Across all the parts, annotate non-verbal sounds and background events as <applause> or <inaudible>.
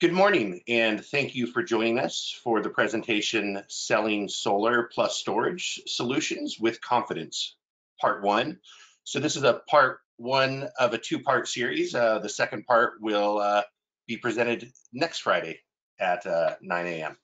Good morning, and thank you for joining us for the presentation Selling Solar Plus Storage Solutions with Confidence, Part 1. So this is a part one of a two-part series. Uh, the second part will uh, be presented next Friday at uh, 9 a.m.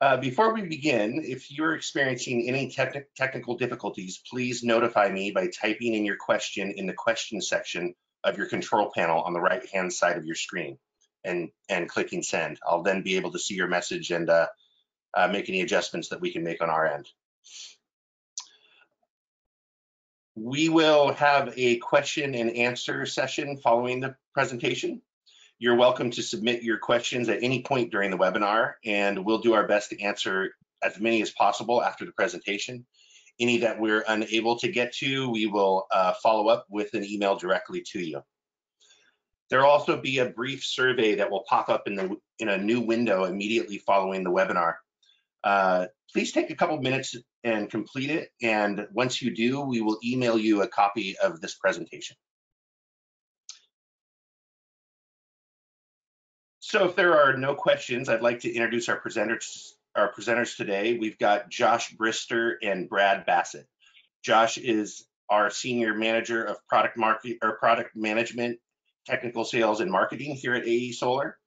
Uh, before we begin, if you're experiencing any te technical difficulties, please notify me by typing in your question in the question section of your control panel on the right-hand side of your screen and, and clicking send. I'll then be able to see your message and uh, uh, make any adjustments that we can make on our end. We will have a question and answer session following the presentation. You're welcome to submit your questions at any point during the webinar, and we'll do our best to answer as many as possible after the presentation. Any that we're unable to get to, we will uh, follow up with an email directly to you. There will also be a brief survey that will pop up in, the, in a new window immediately following the webinar. Uh, please take a couple minutes and complete it. And once you do, we will email you a copy of this presentation. So if there are no questions, I'd like to introduce our presenters, our presenters today. We've got Josh Brister and Brad Bassett. Josh is our senior manager of product market or product management technical sales and marketing here at AEE Solar.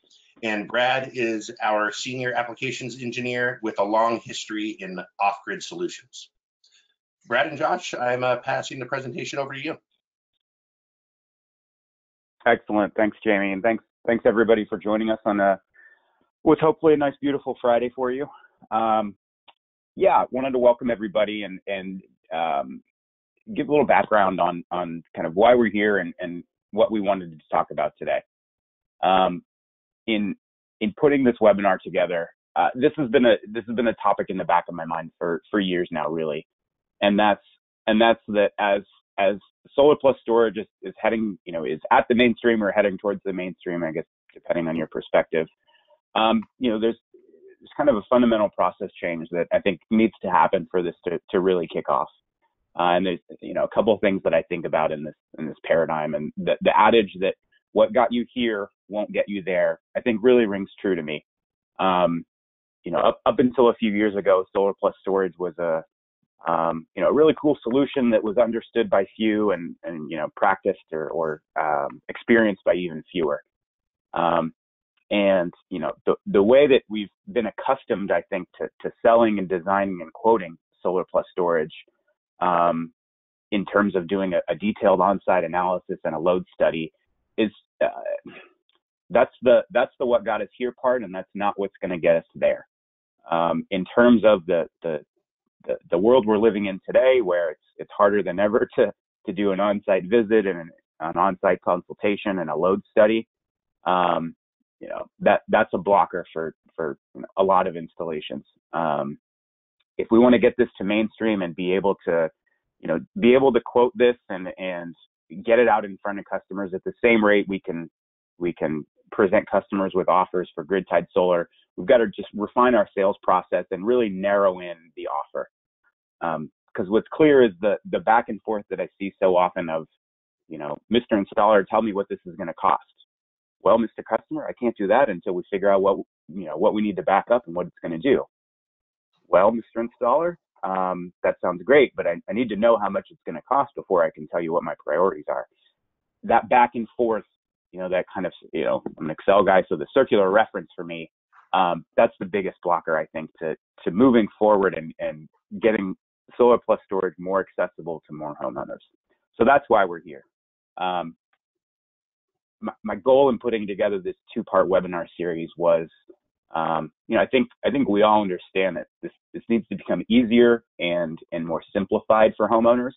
And Brad is our senior applications engineer with a long history in off-grid solutions. Brad and Josh, I'm uh, passing the presentation over to you. Excellent. Thanks, Jamie. And thanks, thanks everybody for joining us on a, what's hopefully a nice, beautiful Friday for you. Um, yeah, wanted to welcome everybody and, and um, give a little background on, on kind of why we're here and, and what we wanted to talk about today. Um, in in putting this webinar together, uh, this has been a this has been a topic in the back of my mind for for years now, really, and that's and that's that as as solar plus storage is, is heading, you know, is at the mainstream or heading towards the mainstream, I guess, depending on your perspective. Um, you know, there's there's kind of a fundamental process change that I think needs to happen for this to to really kick off. Uh, and there's you know a couple of things that I think about in this in this paradigm, and the the adage that what got you here won't get you there, I think really rings true to me. Um, you know, up up until a few years ago, solar plus storage was a um, you know a really cool solution that was understood by few and and you know practiced or or um, experienced by even fewer. Um, and you know the the way that we've been accustomed, I think, to to selling and designing and quoting solar plus storage um, in terms of doing a, a, detailed on-site analysis and a load study is uh, that's the that's the what got us here part, and that's not what's going to get us there. Um, in terms of the, the, the the world we're living in today, where it's it's harder than ever to to do an on-site visit and an, an on-site consultation and a load study, um, you know that that's a blocker for for you know, a lot of installations. Um, if we want to get this to mainstream and be able to, you know, be able to quote this and and get it out in front of customers at the same rate we can we can present customers with offers for grid tied solar. We've got to just refine our sales process and really narrow in the offer. Because um, what's clear is the the back and forth that I see so often of, you know, Mr. Installer, tell me what this is going to cost. Well, Mr. Customer, I can't do that until we figure out what you know what we need to back up and what it's going to do well, Mr. Installer, um, that sounds great, but I, I need to know how much it's going to cost before I can tell you what my priorities are. That back and forth, you know, that kind of, you know, I'm an Excel guy, so the circular reference for me, um, that's the biggest blocker, I think, to to moving forward and and getting solar plus storage more accessible to more homeowners. So that's why we're here. Um, my, my goal in putting together this two-part webinar series was um, you know, I think I think we all understand that this this needs to become easier and and more simplified for homeowners,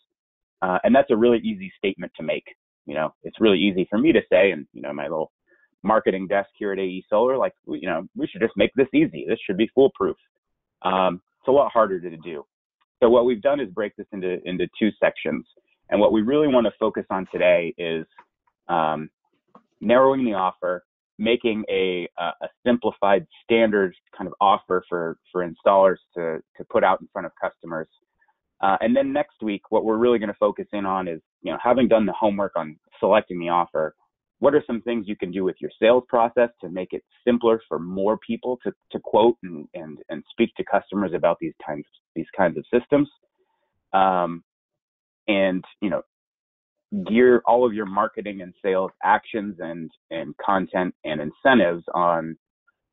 uh, and that's a really easy statement to make. You know, it's really easy for me to say, and you know, my little marketing desk here at AEE Solar, like you know, we should just make this easy. This should be foolproof. Um, it's a lot harder to do. So what we've done is break this into into two sections, and what we really want to focus on today is um, narrowing the offer making a, a simplified standard kind of offer for, for installers to, to put out in front of customers. Uh, and then next week, what we're really going to focus in on is, you know, having done the homework on selecting the offer, what are some things you can do with your sales process to make it simpler for more people to, to quote and, and, and speak to customers about these kinds these kinds of systems um, and you know gear all of your marketing and sales actions and and content and incentives on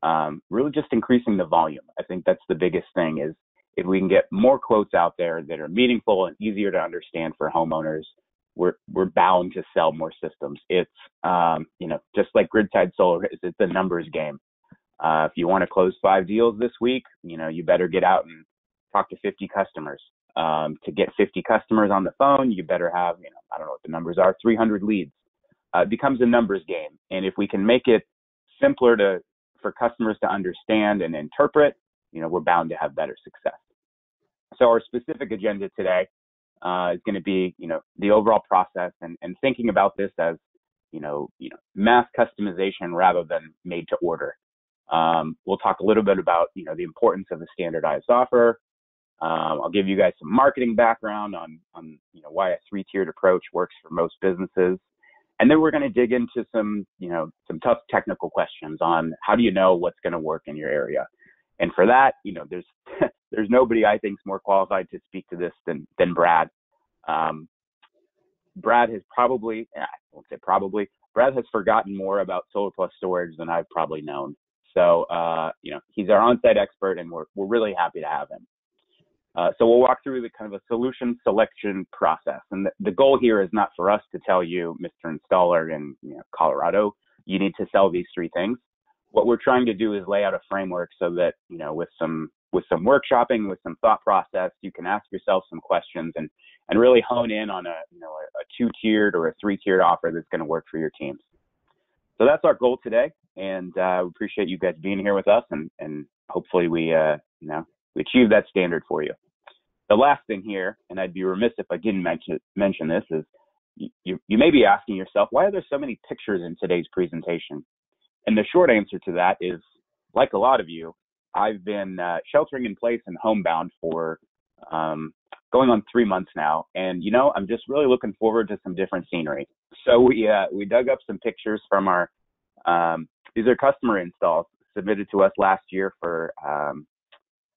um, really just increasing the volume. I think that's the biggest thing is if we can get more quotes out there that are meaningful and easier to understand for homeowners, we're we're bound to sell more systems. It's um, you know just like grid tied solar, is it's a numbers game. Uh, if you want to close five deals this week, you know you better get out and talk to 50 customers. Um, to get 50 customers on the phone, you better have you know I don't know what the numbers are, 300 leads. Uh, it becomes a numbers game, and if we can make it simpler to for customers to understand and interpret, you know we're bound to have better success. So our specific agenda today uh, is going to be, you know, the overall process and, and thinking about this as, you know, you know, mass customization rather than made to order. Um, we'll talk a little bit about, you know, the importance of a standardized offer. Um, I'll give you guys some marketing background on, on, you know, why a three-tiered approach works for most businesses. And then we're going to dig into some, you know, some tough technical questions on how do you know what's going to work in your area. And for that, you know, there's <laughs> there's nobody I think is more qualified to speak to this than than Brad. Um, Brad has probably, I won't say probably, Brad has forgotten more about Solar Plus storage than I've probably known. So, uh, you know, he's our on-site expert, and we're we're really happy to have him. Uh, so we'll walk through the kind of a solution selection process, and the, the goal here is not for us to tell you, Mr. Installer in you know, Colorado, you need to sell these three things. What we're trying to do is lay out a framework so that you know, with some with some workshopping, with some thought process, you can ask yourself some questions and and really hone in on a you know a, a two-tiered or a three-tiered offer that's going to work for your teams. So that's our goal today, and uh, we appreciate you guys being here with us, and and hopefully we uh, you know we achieve that standard for you. The last thing here, and I'd be remiss if I didn't mention mention this, is you, you may be asking yourself, why are there so many pictures in today's presentation? And the short answer to that is, like a lot of you, I've been uh, sheltering in place and homebound for um, going on three months now, and you know I'm just really looking forward to some different scenery. So we uh, we dug up some pictures from our um, these are customer installs submitted to us last year for um,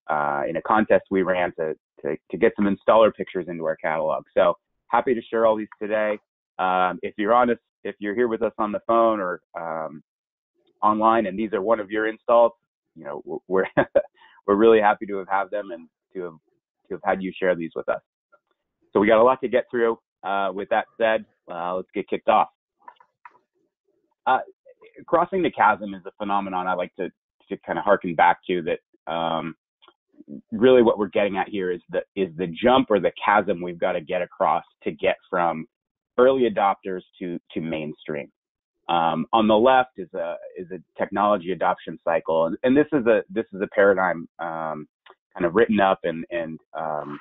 uh, in a contest we ran to, to to get some installer pictures into our catalog. So happy to share all these today. Um, if you're honest, if you're here with us on the phone or um, online, and these are one of your installs, you know we're <laughs> we're really happy to have had them and to have to have had you share these with us. So we got a lot to get through. Uh, with that said, uh, let's get kicked off. Uh, crossing the chasm is a phenomenon I like to to kind of harken back to that. Um, really, what we're getting at here is the is the jump or the chasm we've got to get across to get from early adopters to to mainstream. Um, on the left is a is a technology adoption cycle, and, and this is a this is a paradigm um, kind of written up and and um,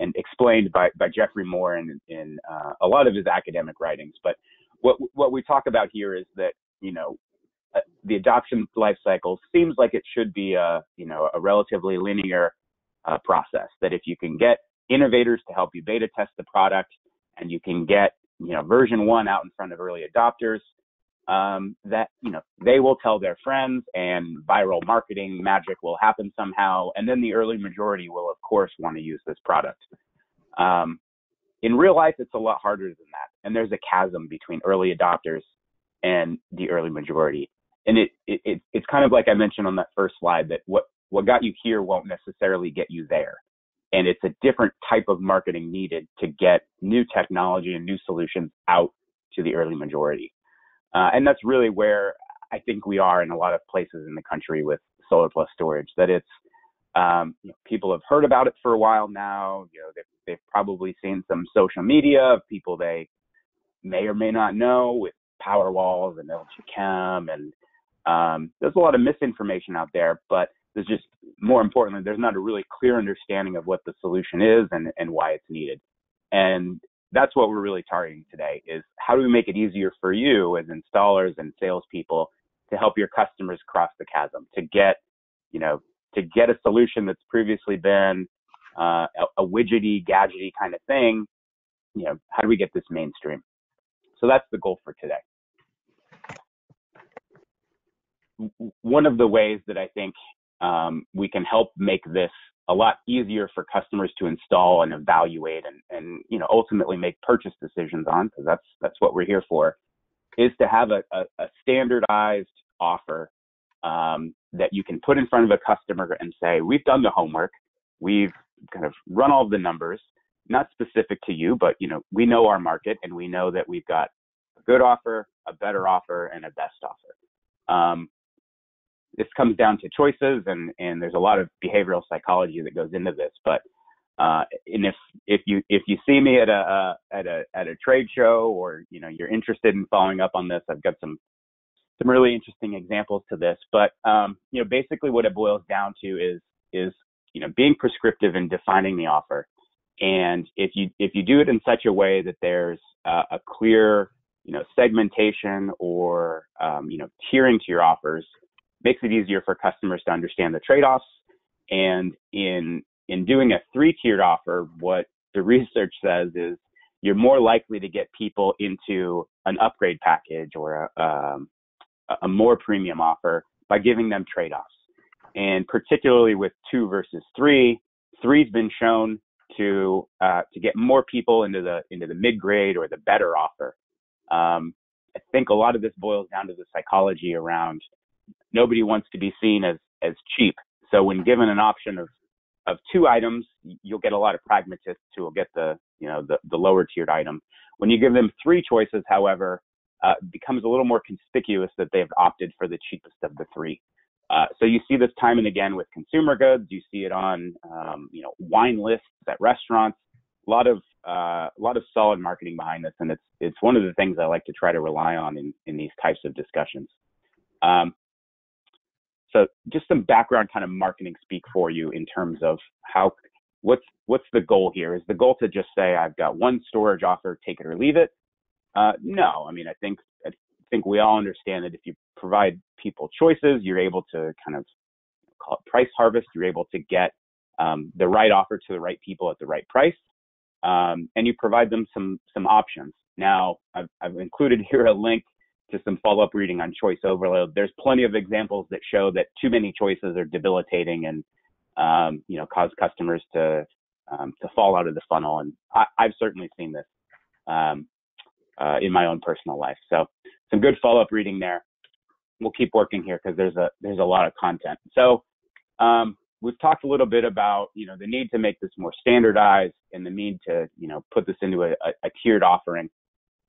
and explained by by Geoffrey Moore in in uh, a lot of his academic writings. But what what we talk about here is that you know the adoption life cycle seems like it should be a you know a relatively linear uh, process. That if you can get innovators to help you beta test the product, and you can get you know version one out in front of early adopters um, that you know they will tell their friends and viral marketing magic will happen somehow and then the early majority will of course want to use this product um, in real life it's a lot harder than that and there's a chasm between early adopters and the early majority and it, it, it it's kind of like i mentioned on that first slide that what what got you here won't necessarily get you there and it's a different type of marketing needed to get new technology and new solutions out to the early majority. Uh, and that's really where I think we are in a lot of places in the country with solar plus storage. That it's um, you know, people have heard about it for a while now. You know, they've, they've probably seen some social media of people they may or may not know with Powerwalls and LG Chem, and um, there's a lot of misinformation out there. But there's just more importantly, there's not a really clear understanding of what the solution is and, and why it's needed. And that's what we're really targeting today is how do we make it easier for you as installers and salespeople to help your customers cross the chasm to get, you know, to get a solution that's previously been uh, a, a widgety, gadgety kind of thing. You know, how do we get this mainstream? So that's the goal for today. One of the ways that I think um, we can help make this a lot easier for customers to install and evaluate and, and you know ultimately make purchase decisions on because that's that's what we're here for is to have a, a, a standardized offer um, that you can put in front of a customer and say we've done the homework. We've kind of run all the numbers. Not specific to you but you know we know our market and we know that we've got a good offer a better offer and a best offer. Um, this comes down to choices and and there's a lot of behavioral psychology that goes into this but uh, and if if you if you see me at a uh, at a at a trade show or you know you're interested in following up on this I've got some some really interesting examples to this but um, you know basically what it boils down to is is you know being prescriptive in defining the offer. And if you if you do it in such a way that there's uh, a clear you know segmentation or um, you know tiering to your offers makes it easier for customers to understand the trade-offs. And in in doing a three-tiered offer, what the research says is you're more likely to get people into an upgrade package or a, um, a more premium offer by giving them trade-offs. And particularly with two versus three, three's been shown to uh, to get more people into the into the mid grade or the better offer. Um, I think a lot of this boils down to the psychology around nobody wants to be seen as as cheap. So when given an option of of two items, you'll get a lot of pragmatists who will get the you know the, the lower tiered item. When you give them three choices, however, uh, becomes a little more conspicuous that they've opted for the cheapest of the three. Uh, so you see this time and again with consumer goods. You see it on um, you know wine lists at restaurants. A lot of uh, a lot of solid marketing behind this, and it's it's one of the things I like to try to rely on in in these types of discussions. Um, just some background kind of marketing speak for you in terms of how what's what's the goal here? Is the goal to just say I've got one storage offer, take it or leave it? Uh, no, I mean I think I think we all understand that if you provide people choices, you're able to kind of call it price harvest. You're able to get um, the right offer to the right people at the right price, um, and you provide them some some options. Now I've, I've included here a link to some follow-up reading on choice overload. There's plenty of examples that show that too many choices are debilitating and um, you know cause customers to um, to fall out of the funnel. And I, have certainly seen this um, uh, in my own personal life. So some good follow-up reading there. We'll keep working here because there's a there's a lot of content. So um, we've talked a little bit about you know the need to make this more standardized and the need to you know put this into a, a, a tiered offering.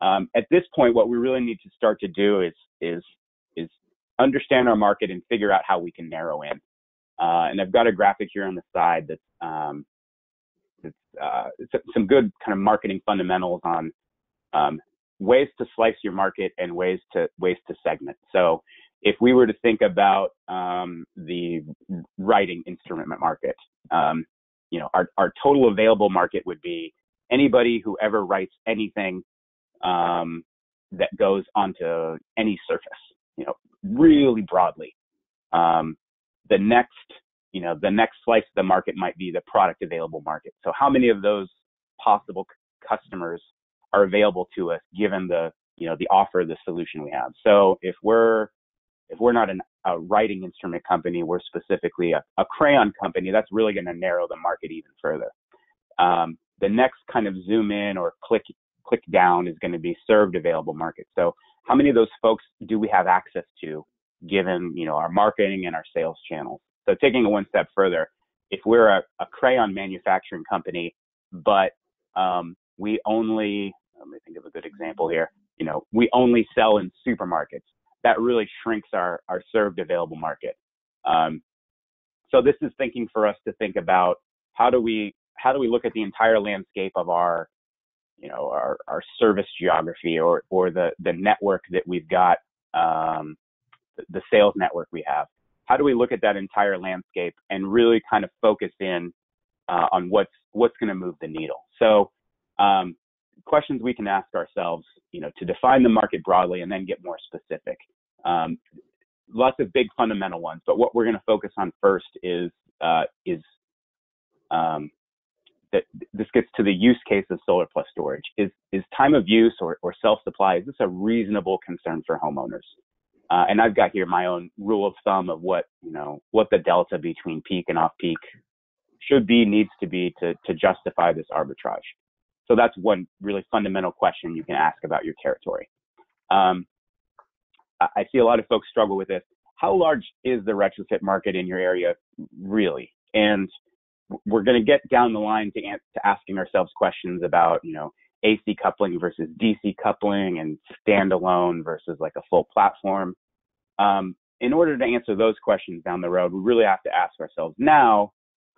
Um, at this point, what we really need to start to do is is is understand our market and figure out how we can narrow in. Uh, and I've got a graphic here on the side that's um, it's, uh, some good kind of marketing fundamentals on um, ways to slice your market and ways to ways to segment. So if we were to think about um, the writing instrument market, um, you know, our, our total available market would be anybody who ever writes anything um, that goes onto any surface, you know, really broadly. Um, the next, you know, the next slice of the market might be the product available market. So how many of those possible c- customers are available to us given the, you know, the offer, the solution we have. So if we're, if we're not an, a writing instrument company, we're specifically a, a crayon company, that's really going to narrow the market even further. Um, the next kind of zoom in or click click down is going to be served available market. So how many of those folks do we have access to given, you know, our marketing and our sales channels? So taking it one step further, if we're a, a crayon manufacturing company, but um, we only, let me think of a good example here, you know, we only sell in supermarkets, that really shrinks our, our served available market. Um, so this is thinking for us to think about how do we how do we look at the entire landscape of our you know our, our service geography or or the the network that we've got um, the, sales network we have. How do we look at that entire landscape and really kind of focus in uh, on what's what's going to move the needle? So um, questions we can ask ourselves you know to define the market broadly and then get more specific. Um, lots of big fundamental ones but what we're going to focus on first is uh, is um, that this gets to the use case of solar plus storage. Is is time of use or, or self supply? Is this a reasonable concern for homeowners? Uh, and I've got here my own rule of thumb of what you know what the delta between peak and off peak should be needs to be to to justify this arbitrage. So that's one really fundamental question you can ask about your territory. Um, I see a lot of folks struggle with this. How large is the retrofit market in your area really? And we're going to get down the line to, to asking ourselves questions about, you know, AC coupling versus DC coupling and standalone versus like a full platform. Um, in order to answer those questions down the road, we really have to ask ourselves now,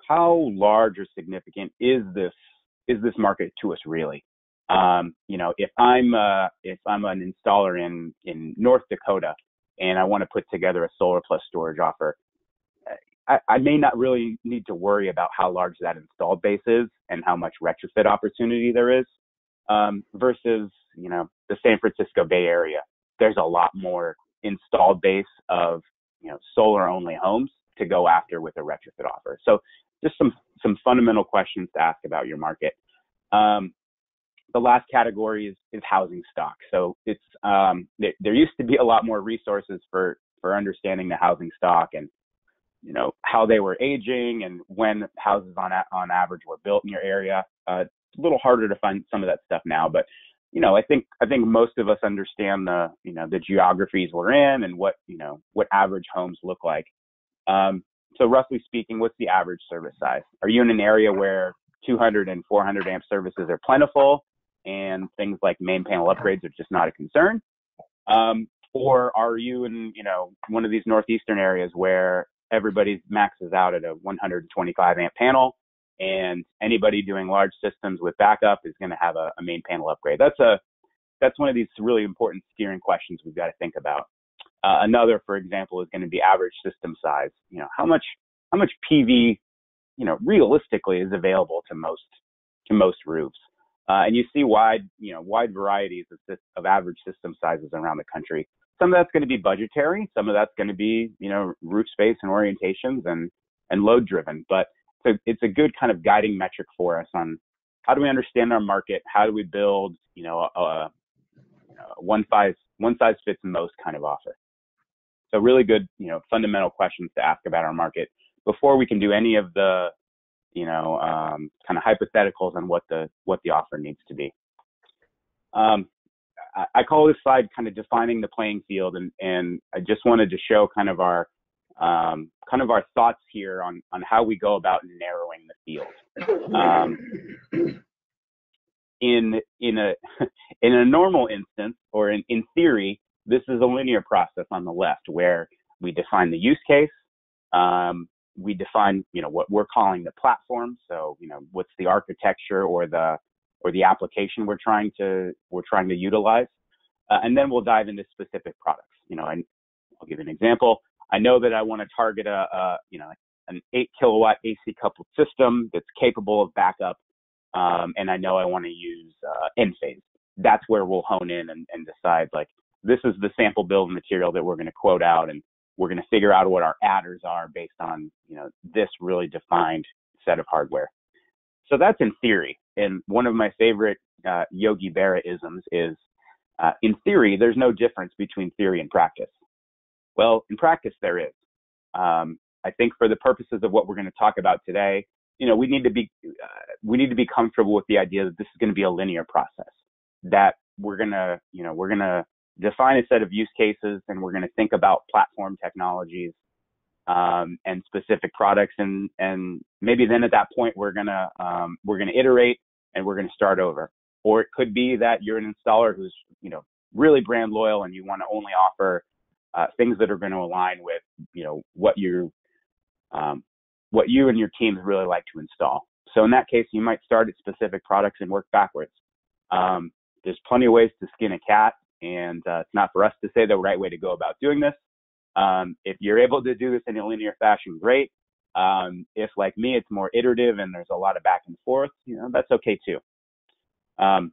how large or significant is this is this market to us really? Um, you know, if I'm uh, if I'm an installer in in North Dakota and I want to put together a solar plus storage offer, I, I may not really need to worry about how large that installed base is and how much retrofit opportunity there is um, versus you know the San Francisco Bay Area. There's a lot more installed base of you know solar only homes to go after with a retrofit offer. So just some some fundamental questions to ask about your market. Um, the last category is, is housing stock. So it's um, there, there used to be a lot more resources for for understanding the housing stock and you know how they were aging and when houses on on average were built in your area. Uh, it's a little harder to find some of that stuff now, but you know I think I think most of us understand the you know the geographies we're in and what you know what average homes look like. Um, so roughly speaking, what's the average service size? Are you in an area where 200 and 400 amp services are plentiful and things like main panel upgrades are just not a concern? Um, or are you in you know one of these northeastern areas where everybody maxes out at a 125 amp panel, and anybody doing large systems with backup is going to have a, a, main panel upgrade. That's a that's one of these really important steering questions we've got to think about. Uh, another, for example, is going to be average system size. You know, how much how much PV, you know, realistically is available to most to most roofs. Uh, and you see wide, you know, wide varieties of, of average system sizes around the country some of that's going to be budgetary. Some of that's going to be, you know, roof space and orientations and, and load driven. But it's a, it's a good kind of guiding metric for us on how do we understand our market? How do we build, you know, a, a one size, one size fits most kind of offer? So really good, you know, fundamental questions to ask about our market before we can do any of the, you know, um, kind of hypotheticals on what the, what the offer needs to be. Um, I call this slide kind of defining the playing field, and, and I just wanted to show kind of our um, kind of our thoughts here on on how we go about narrowing the field. Um, in in a <laughs> in a normal instance, or in, in theory, this is a linear process on the left where we define the use case. Um, we define, you know, what we're calling the platform. So, you know, what's the architecture or the or the application we're trying to we're trying to utilize, uh, and then we'll dive into specific products. You know, and I'll give an example. I know that I want to target a, a you know an eight kilowatt AC coupled system that's capable of backup, um, and I know I want to use uh, Enphase. That's where we'll hone in and, and decide like this is the sample build material that we're going to quote out, and we're going to figure out what our adders are based on you know this really defined set of hardware. So that's in theory. And one of my favorite uh, Yogi Berra isms is, uh, in theory, there's no difference between theory and practice. Well, in practice, there is. Um, I think for the purposes of what we're going to talk about today, you know, we need to be uh, we need to be comfortable with the idea that this is going to be a linear process. That we're to, you know, we're going to define a set of use cases and we're going to think about platform technologies um, and specific products. And and maybe then at that point we're gonna um, we're gonna iterate and we're gonna start over. Or it could be that you're an installer who's you know really brand loyal and you want to only offer uh, things that are going to align with you know what you um, what you and your teams really like to install. So in that case you might start at specific products and work backwards. Um, there's plenty of ways to skin a cat and uh, it's not for us to say the right way to go about doing this um, if you're able to do this in a linear fashion, great. Um, if like me, it's more iterative and there's a lot of back and forth, you know, that's okay too. Um,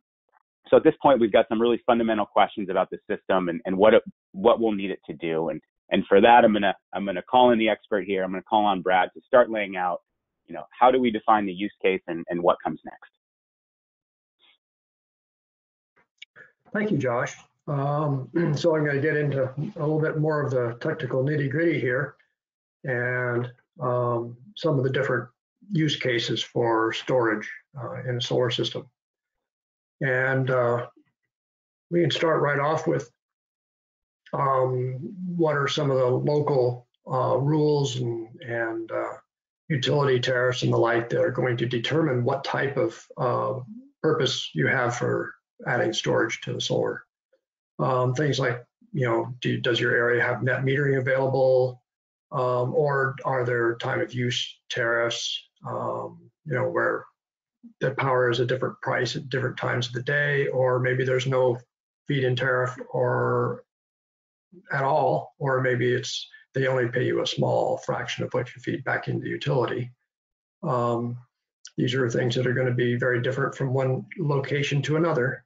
so at this point, we've got some really fundamental questions about the system and, and what it, what we'll need it to do. And and for that, I'm gonna I'm gonna call in the expert here. I'm gonna call on Brad to start laying out, you know, how do we define the use case and, and what comes next. Thank you, Josh. Um, <clears throat> so I'm going to get into a little bit more of the technical nitty gritty here and um, some of the different use cases for storage uh, in a solar system. And uh, we can start right off with um, what are some of the local uh, rules and, and uh, utility tariffs and the like that are going to determine what type of uh, purpose you have for adding storage to the solar. Um, things like, you know, do, does your area have net metering available? Um, or are there time of use tariffs, um, you know, where the power is a different price at different times of the day, or maybe there's no feed-in tariff or at all, or maybe it's they only pay you a small fraction of what you feed back into the utility. Um, these are things that are going to be very different from one location to another,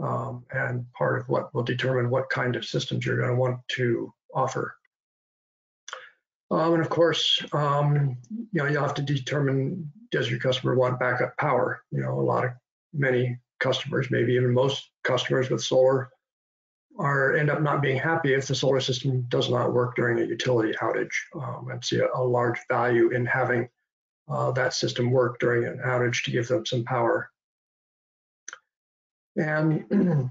um, and part of what will determine what kind of systems you're going to want to offer. Um, and of course, um, you know, you'll have to determine does your customer want backup power? You know, a lot of many customers, maybe even most customers with solar are end up not being happy if the solar system does not work during a utility outage. Um, and see a, a, large value in having uh, that system work during an outage to give them some power. And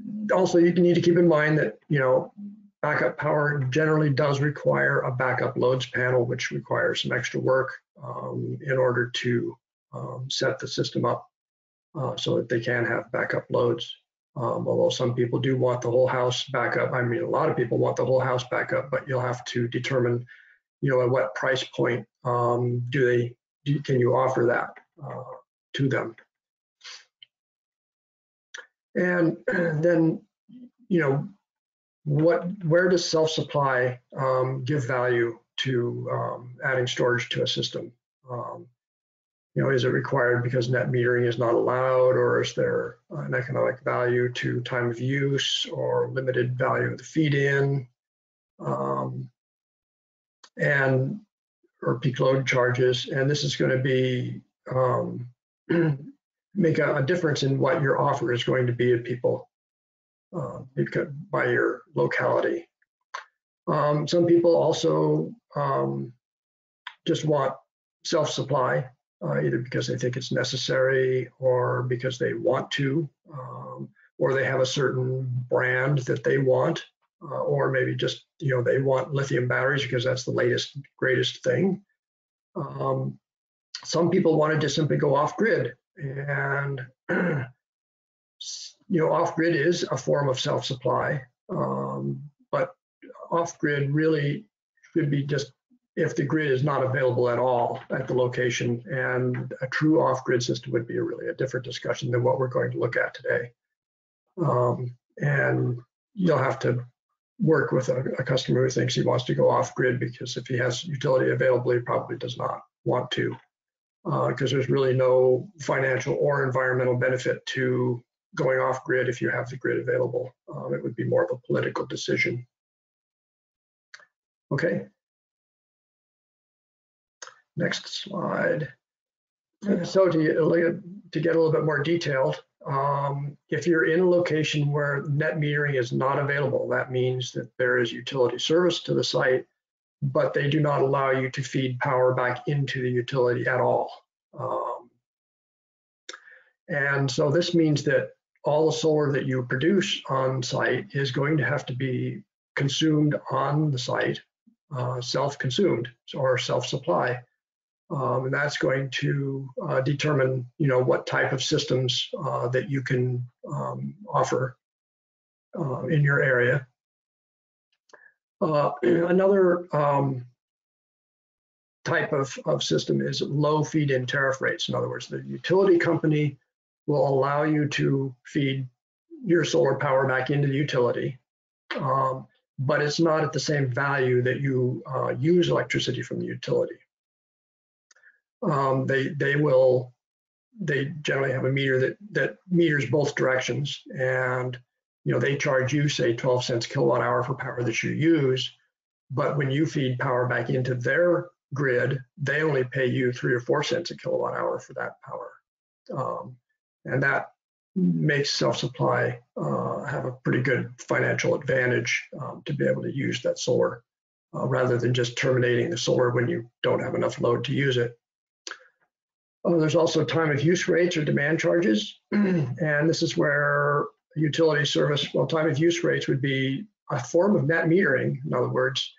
<clears throat> also you need to keep in mind that, you know, backup power generally does require a backup loads panel, which requires some extra work um, in order to um, set the system up uh, so that they can have backup loads. Um, although some people do want the whole house backup. I mean, a lot of people want the whole house backup, but you'll have to determine, you know, at what price point um, do they do, can you offer that uh, to them. And <clears throat> then, you know, what where does self-supply um, give value to um, adding storage to a system? Um, you know, is it required because net metering is not allowed, or is there an economic value to time of use or limited value of the feed-in, um, and or peak load charges? And this is going to be um, <clears throat> make a, a, difference in what your offer is going to be to people uh, by your locality. Um, some people also um, just want self-supply uh, either because they think it's necessary or because they want to, um, or they have a certain brand that they want, uh, or maybe just you know they want lithium batteries because that's the latest greatest thing. Um, some people wanted to simply go off grid, and <clears throat> you know off grid is a form of self supply, um, but off grid really should be just if the grid is not available at all at the location. And a true off-grid system would be a really a different discussion than what we're going to look at today. Um, and you'll have to work with a, a, customer who thinks he wants to go off-grid because if he has utility available, he probably does not want to because uh, there's really no financial or environmental benefit to going off-grid if you have the grid available. Um, it would be more of a political decision. Okay, Next slide. So to, to get a little bit more detailed, um, if you're in a location where net metering is not available, that means that there is utility service to the site, but they do not allow you to feed power back into the utility at all. Um, and so this means that all the solar that you produce on site is going to have to be consumed on the site, uh, self-consumed or self-supply. Um, and that's going to uh, determine, you know, what type of systems uh, that you can um, offer uh, in your area. Uh, <clears throat> another um, type of, of system is low feed-in tariff rates. In other words, the utility company will allow you to feed your solar power back into the utility, um, but it's not at the same value that you uh, use electricity from the utility um, they they will they generally have a meter that that meters both directions and you know they charge you say 12 cents kilowatt hour for power that you use but when you feed power back into their grid they only pay you three or four cents a kilowatt hour for that power um, and that makes self-supply uh, have a pretty good financial advantage um, to be able to use that solar uh, rather than just terminating the solar when you don't have enough load to use it. Uh, there's also time of use rates or demand charges, <clears throat> and this is where utility service, well, time of use rates would be a form of net metering. In other words,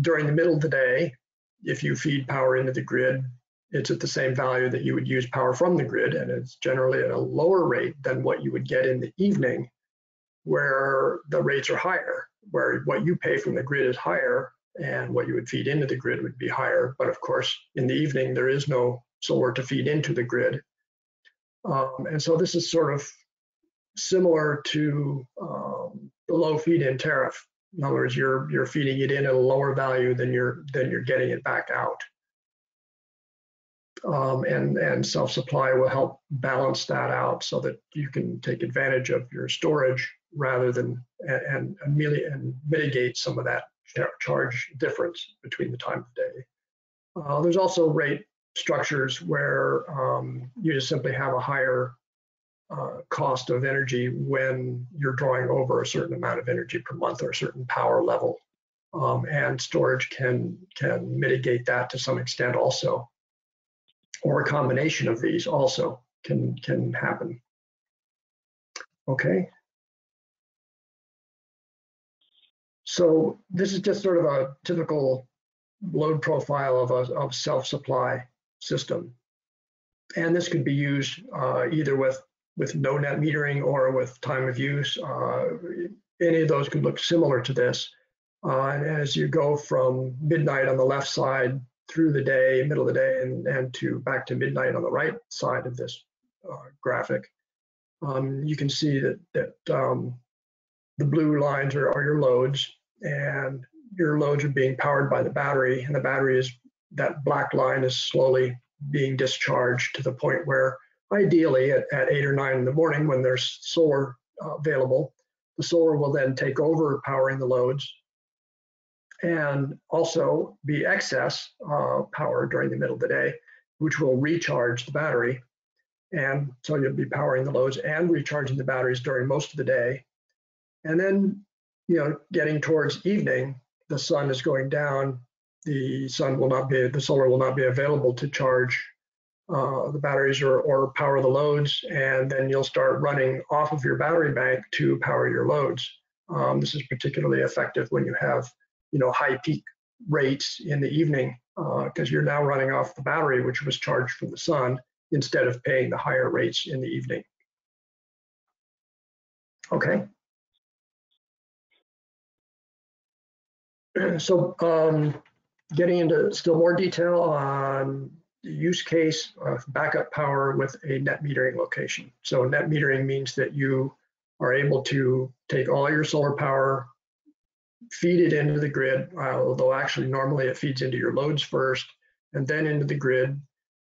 during the middle of the day, if you feed power into the grid, it's at the same value that you would use power from the grid, and it's generally at a lower rate than what you would get in the evening, where the rates are higher, where what you pay from the grid is higher, and what you would feed into the grid would be higher. But of course, in the evening, there is no solar to feed into the grid. Um, and so this is sort of similar to um, the low feed-in tariff. In other words, you're you're feeding it in at a lower value than you're than you're getting it back out. Um, and and self-supply will help balance that out so that you can take advantage of your storage rather than and and, and mitigate some of that charge difference between the time of day. Uh, there's also rate structures where um, you just simply have a higher uh, cost of energy when you're drawing over a certain amount of energy per month or a certain power level. Um, and storage can can mitigate that to some extent also, or a combination of these also can can happen. Okay. So this is just sort of a typical load profile of a of self-supply system. And this could be used uh, either with, with no net metering or with time of use. Uh, any of those could look similar to this. Uh, and as you go from midnight on the left side through the day, middle of the day, and, and to back to midnight on the right side of this uh, graphic, um, you can see that, that um, the blue lines are, are your loads, and your loads are being powered by the battery, and the battery is that black line is slowly being discharged to the point where ideally at, at eight or nine in the morning when there's solar uh, available, the solar will then take over powering the loads and also be excess uh, power during the middle of the day, which will recharge the battery. And so you'll be powering the loads and recharging the batteries during most of the day. And then, you know, getting towards evening, the sun is going down the sun will not be, the solar will not be available to charge uh, the batteries or, or power the loads, and then you'll start running off of your battery bank to power your loads. Um, this is particularly effective when you have, you know, high peak rates in the evening because uh, you're now running off the battery, which was charged from the sun, instead of paying the higher rates in the evening. Okay. <clears throat> So um, getting into still more detail on use case of backup power with a net metering location. So net metering means that you are able to take all your solar power, feed it into the grid, although actually normally it feeds into your loads first and then into the grid.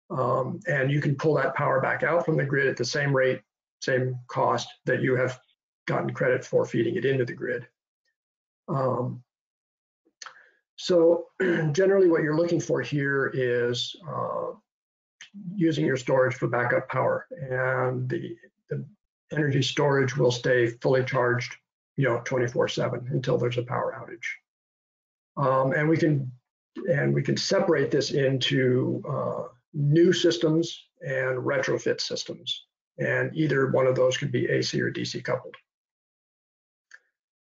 Um, and you can pull that power back out from the grid at the same rate, same cost that you have gotten credit for feeding it into the grid. Um, so <clears throat> generally what you're looking for here is uh, using your storage for backup power and the, the, energy storage will stay fully charged, you know, 24 seven until there's a power outage. Um, and we can, and we can separate this into uh, new systems and retrofit systems. And either one of those could be AC or DC coupled.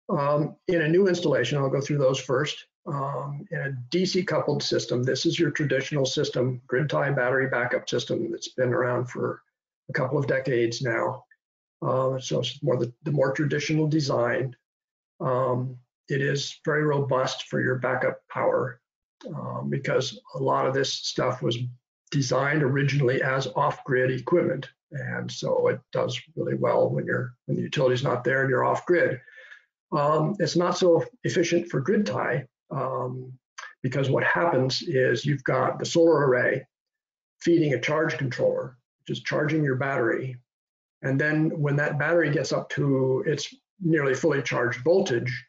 Um, in a new installation, I'll go through those first um, in a DC coupled system, this is your traditional system, grid tie battery backup system that's been around for a couple of decades now. Uh, so it's more the, the more traditional design. Um, it is very robust for your backup power um, because a lot of this stuff was designed originally as off-grid equipment, and so it does really well when you're when the utility's not there and you're off-grid. Um, it's not so efficient for grid tie um, because what happens is you've got the solar array feeding a charge controller, which is charging your battery. And then when that battery gets up to its nearly fully charged voltage,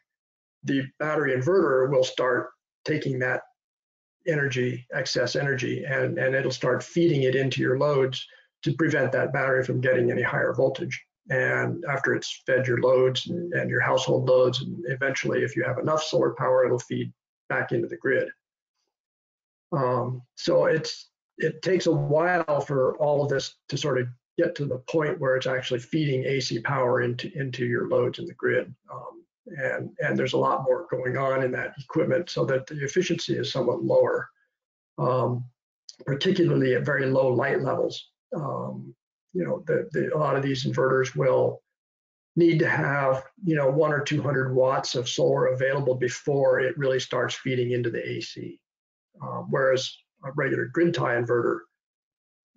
the battery inverter will start taking that energy, excess energy, and, and it'll start feeding it into your loads to prevent that battery from getting any higher voltage. And after it's fed your loads and, and your household loads, and eventually, if you have enough solar power, it'll feed back into the grid. Um, so it's it takes a while for all of this to sort of get to the point where it's actually feeding AC power into into your loads in the grid. Um, and and there's a lot more going on in that equipment, so that the efficiency is somewhat lower, um, particularly at very low light levels. Um, you know, the, the, a lot of these inverters will need to have you know one or two hundred watts of solar available before it really starts feeding into the AC. Um, whereas a regular grid tie inverter,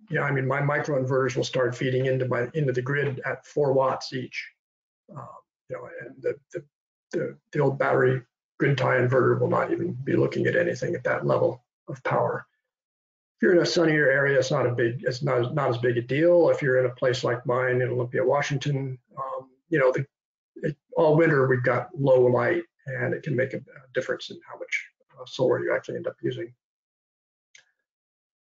yeah, I mean my micro inverters will start feeding into my into the grid at four watts each. Um, you know, and the, the the, the old battery grid tie inverter will not even be looking at anything at that level of power. If you're in a sunnier area, it's not a big, it's not, not as big a deal. If you're in a place like mine in Olympia, Washington, um, you know, the, it, all winter we've got low light and it can make a, difference in how much uh, solar you actually end up using.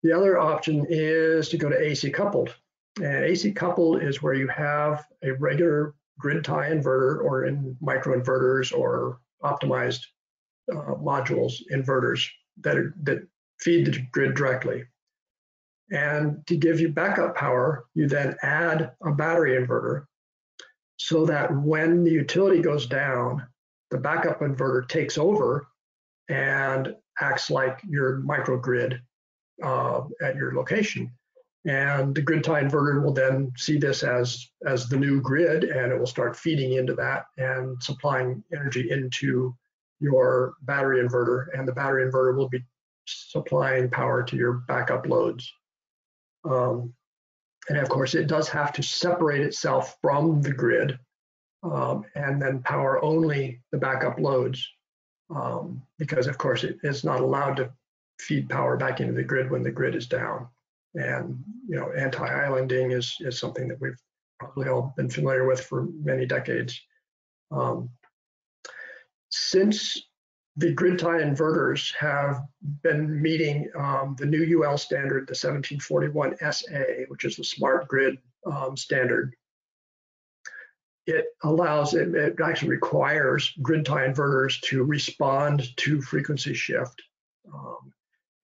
The other option is to go to AC coupled. And AC coupled is where you have a regular grid tie inverter or in microinverters or optimized uh, modules inverters that are, that feed the grid directly. And to give you backup power, you then add a battery inverter so that when the utility goes down, the backup inverter takes over and acts like your microgrid uh, at your location. And the grid tie inverter will then see this as, as the new grid and it will start feeding into that and supplying energy into your battery inverter. And the battery inverter will be supplying power to your backup loads. Um, and of course, it does have to separate itself from the grid um, and then power only the backup loads um, because, of course, it is not allowed to feed power back into the grid when the grid is down. And you know, anti-islanding is is something that we've probably all been familiar with for many decades. Um, since the grid tie inverters have been meeting um, the new UL standard, the 1741 SA, which is the smart grid um, standard. It allows, it, it, actually requires grid tie inverters to respond to frequency shift. Um,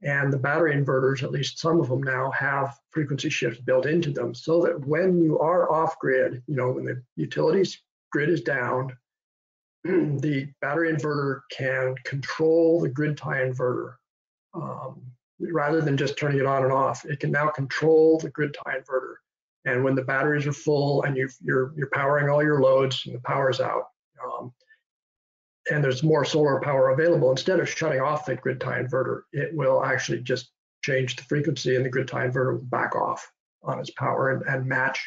and the battery inverters, at least some of them now, have frequency shifts built into them so that when you are off grid, you know, when the utilities grid is down, <clears throat> the battery inverter can control the grid tie inverter. Um, rather than just turning it on and off, it can now control the grid tie inverter. And when the batteries are full and you are you're, powering all your loads and the power is out, um, and there's more solar power available, instead of shutting off the grid tie inverter, it will actually just change the frequency and the grid tie inverter will back off on its power and, and match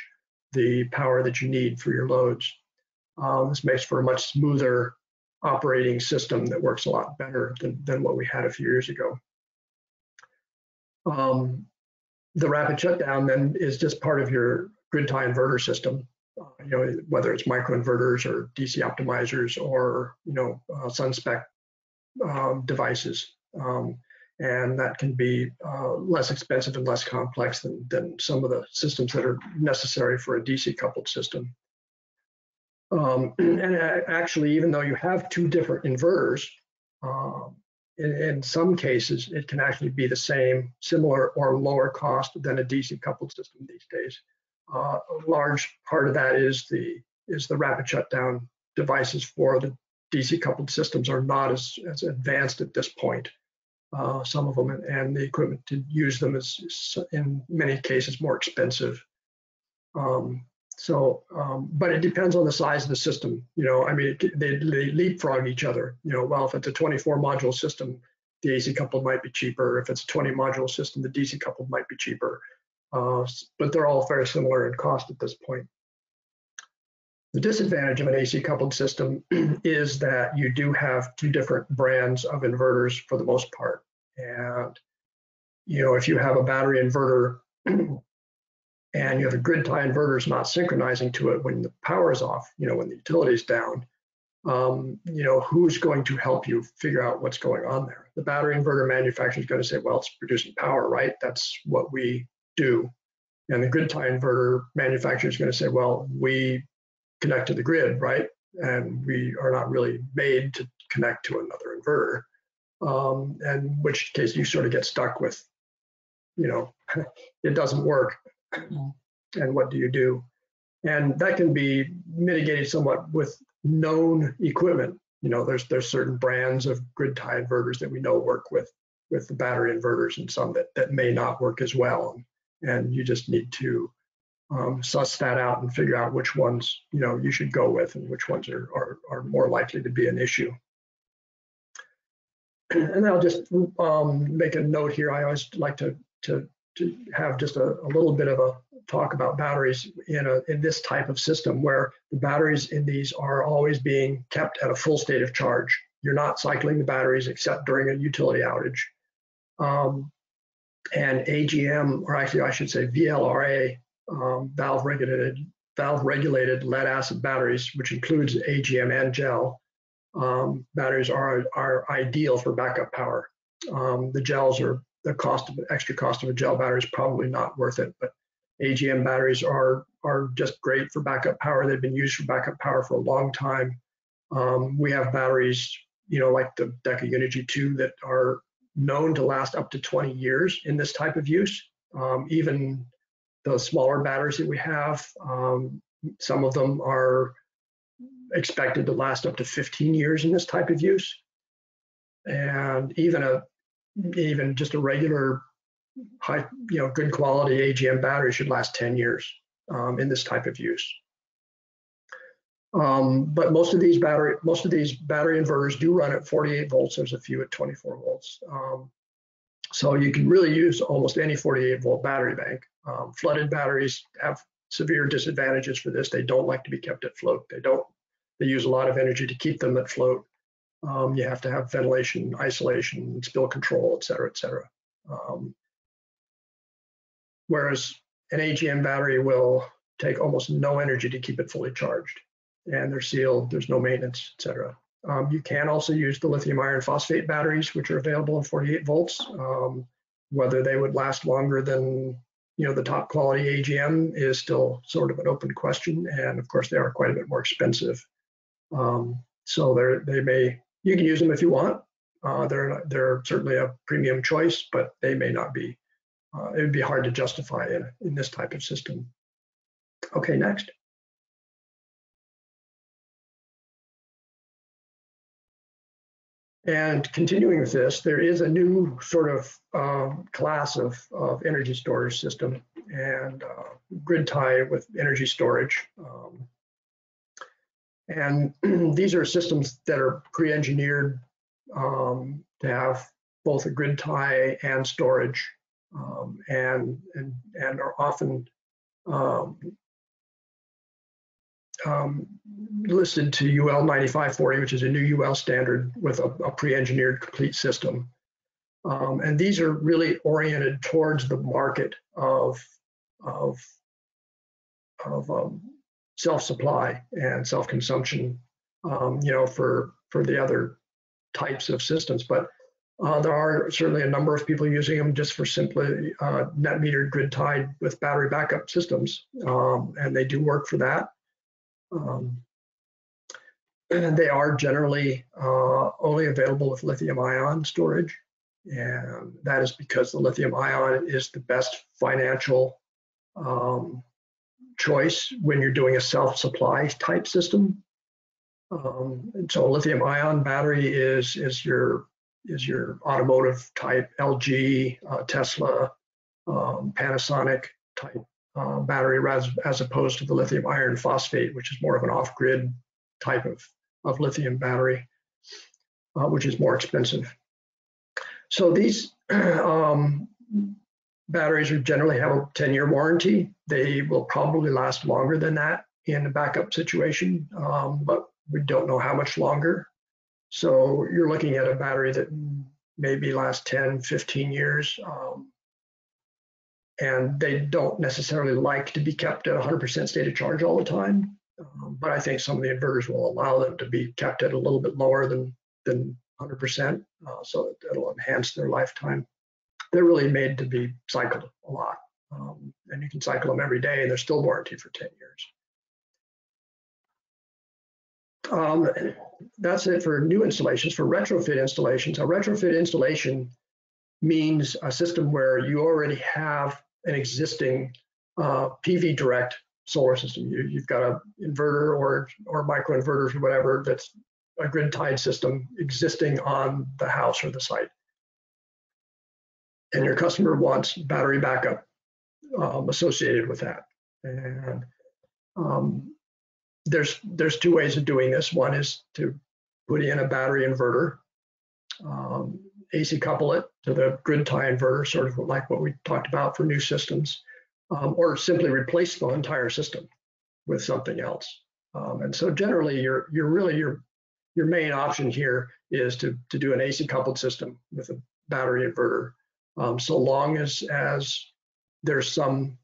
the power that you need for your loads. Um, this makes for a much smoother operating system that works a lot better than, than what we had a few years ago. Um, the rapid shutdown then is just part of your grid tie inverter system uh, you know, whether it's microinverters or DC optimizers or, you know, uh, SunSpec um, devices. Um, and that can be uh, less expensive and less complex than, than some of the systems that are necessary for a DC coupled system. Um, <clears throat> and actually, even though you have two different inverters, um, in, in, some cases, it can actually be the same, similar, or lower cost than a DC coupled system these days. Uh, a large part of that is the is the rapid shutdown devices for the DC coupled systems are not as, as advanced at this point. Uh, some of them and the equipment to use them is, is in many cases more expensive. Um, so, um, but it depends on the size of the system. You know, I mean, it, they, they leapfrog each other. You know, well, if it's a 24 module system, the AC coupled might be cheaper. If it's a 20 module system, the DC coupled might be cheaper uh, but they're all very similar in cost at this point. The disadvantage of an AC coupled system <clears throat> is that you do have two different brands of inverters for the most part. And, you know, if you have a battery inverter <clears throat> and you have a grid tie inverters not synchronizing to it when the power is off, you know, when the utility is down, um, you know, who's going to help you figure out what's going on there? The battery inverter manufacturer is going to say, well, it's producing power, right? That's what we do. And the grid tie inverter manufacturer is going to say, well, we connect to the grid, right? And we are not really made to connect to another inverter. Um, and in which case you sort of get stuck with, you know, <laughs> it doesn't work. And what do you do? And that can be mitigated somewhat with known equipment. You know, there's there's certain brands of grid tie inverters that we know work with with the battery inverters and some that, that may not work as well. And you just need to um, suss that out and figure out which ones you know you should go with and which ones are, are, are more likely to be an issue. <clears throat> And I'll just um, make a note here. I always like to, to, to have just a, a little bit of a talk about batteries in, a, in this type of system where the batteries in these are always being kept at a full state of charge. You're not cycling the batteries except during a utility outage. Um, and AGM, or actually I should say VLRA, um, valve regulated valve regulated lead acid batteries, which includes AGM and gel, um, batteries are are ideal for backup power. Um, the gels are the cost of extra cost of a gel battery is probably not worth it, but AGM batteries are are just great for backup power. They've been used for backup power for a long time. Um, we have batteries, you know, like the Deka Unigy 2 that are known to last up to 20 years in this type of use. Um, even the smaller batteries that we have, um, some of them are expected to last up to 15 years in this type of use. And even a even just a regular high, you know, good quality AGM battery should last 10 years um, in this type of use. Um, but most of these battery most of these battery inverters do run at 48 volts. There's a few at 24 volts. Um, so you can really use almost any 48 volt battery bank. Um, flooded batteries have severe disadvantages for this. They don't like to be kept at float. They don't. They use a lot of energy to keep them at float. Um, you have to have ventilation, isolation, spill control, et cetera, et cetera. Um, whereas an AGM battery will take almost no energy to keep it fully charged, and they're sealed. There's no maintenance, et cetera. Um, you can also use the lithium iron phosphate batteries, which are available in 48 volts. Um, whether they would last longer than you know the top quality AGM is still sort of an open question, and of course they are quite a bit more expensive. Um, so they're they may you can use them if you want. Uh, they're they're certainly a premium choice, but they may not be. Uh, it would be hard to justify in in this type of system. Okay, next. And continuing with this, there is a new sort of um, class of, of energy storage system and uh, grid tie with energy storage. Um, and <clears throat> these are systems that are pre-engineered um, to have both a grid tie and storage um, and, and, and are often um, um, listed to UL 9540, which is a new UL standard with a, a pre-engineered complete system. Um, and these are really oriented towards the market of, of, of um, self-supply and self-consumption, um, you know, for, for the other types of systems. But uh, there are certainly a number of people using them just for simply uh, net metered grid tied with battery backup systems. Um, and they do work for that. Um, and they are generally uh, only available with lithium ion storage. And that is because the lithium ion is the best financial um, choice when you're doing a self-supply type system. Um, so a lithium ion battery is, is your is your automotive type LG, uh, Tesla, um, Panasonic type uh, battery as, as opposed to the lithium iron phosphate, which is more of an off-grid type of, of lithium battery, uh, which is more expensive. So these <clears throat> um, batteries generally have a 10-year warranty. They will probably last longer than that in a backup situation, um, but we don't know how much longer. So you're looking at a battery that maybe lasts 10, 15 years. Um, and they don't necessarily like to be kept at 100% state of charge all the time. Um, but I think some of the inverters will allow them to be kept at a little bit lower than than 100%, uh, so it'll enhance their lifetime. They're really made to be cycled a lot. Um, and you can cycle them every day and they're still warranted for 10 years. Um, that's it for new installations. For retrofit installations, a retrofit installation means a system where you already have an existing uh, PV direct solar system. You, have got an inverter or or microinverters or whatever that's a grid tied system existing on the house or the site. And your customer wants battery backup um, associated with that. And um, there's there's two ways of doing this. One is to put in a battery inverter, um, AC couple it to the grid tie inverter, sort of like what we talked about for new systems, um, or simply replace the entire system with something else. Um, and so generally, your your really your your main option here is to to do an AC coupled system with a battery inverter, um, so long as as there's some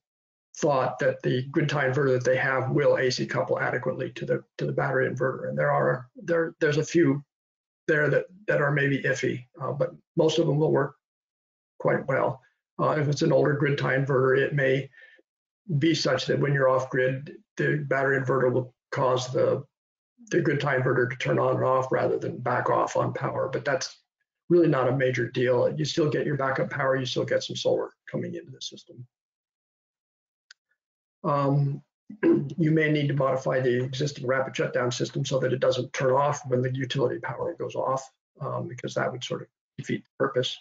thought that the grid tie inverter that they have will AC couple adequately to the to the battery inverter. And there are there there's a few there that that are maybe iffy, uh, but most of them will work quite well. Uh, if it's an older grid tie inverter, it may be such that when you're off grid, the battery inverter will cause the the grid tie inverter to turn on and off rather than back off on power. But that's really not a major deal. You still get your backup power. You still get some solar coming into the system. Um, <clears throat> you may need to modify the existing rapid shutdown system so that it doesn't turn off when the utility power goes off, um, because that would sort of defeat the purpose.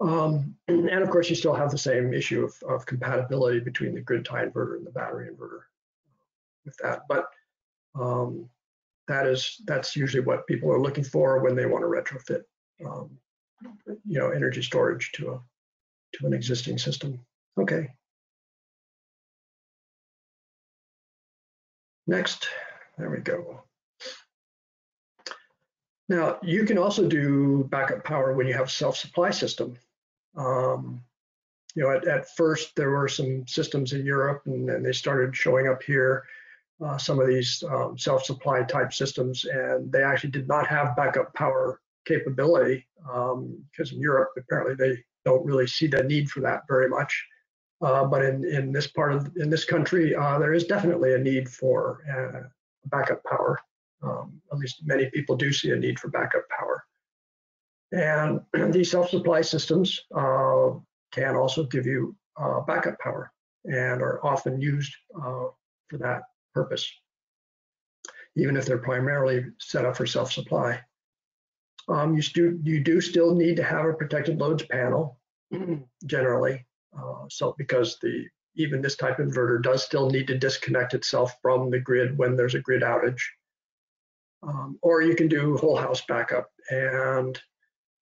Um, and of course, you still have the same issue of, of, compatibility between the grid tie inverter and the battery inverter with that. But um, that is that's usually what people are looking for when they want to retrofit, um, you know, energy storage to a to an existing system. Okay. Next, there we go. Now, you can also do backup power when you have a self-supply system. Um, you know, at, at, first there were some systems in Europe and then they started showing up here, uh, some of these um, self-supply type systems, and they actually did not have backup power capability um, because in Europe, apparently they don't really see the need for that very much. Uh, but in, in this part of in this country, uh, there is definitely a need for uh, backup power. Um, at least many people do see a need for backup power. And <clears throat> these self-supply systems uh, can also give you uh, backup power and are often used uh, for that purpose, even if they're primarily set up for self-supply. Um, you, do, you do still need to have a protected loads panel, generally, uh, so because the even this type of inverter does still need to disconnect itself from the grid when there's a grid outage. Um, or you can do whole house backup and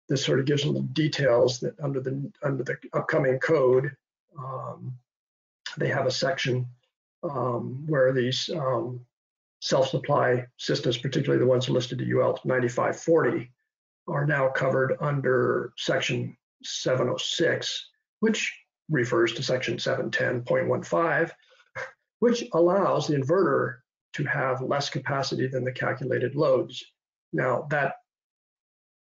this sort of gives them the details that under the under the upcoming code um, they have a section um, where these um, self-supply systems, particularly the ones listed to UL 9540, are now covered under section 706, which refers to section 710.15, which allows the inverter to have less capacity than the calculated loads. Now that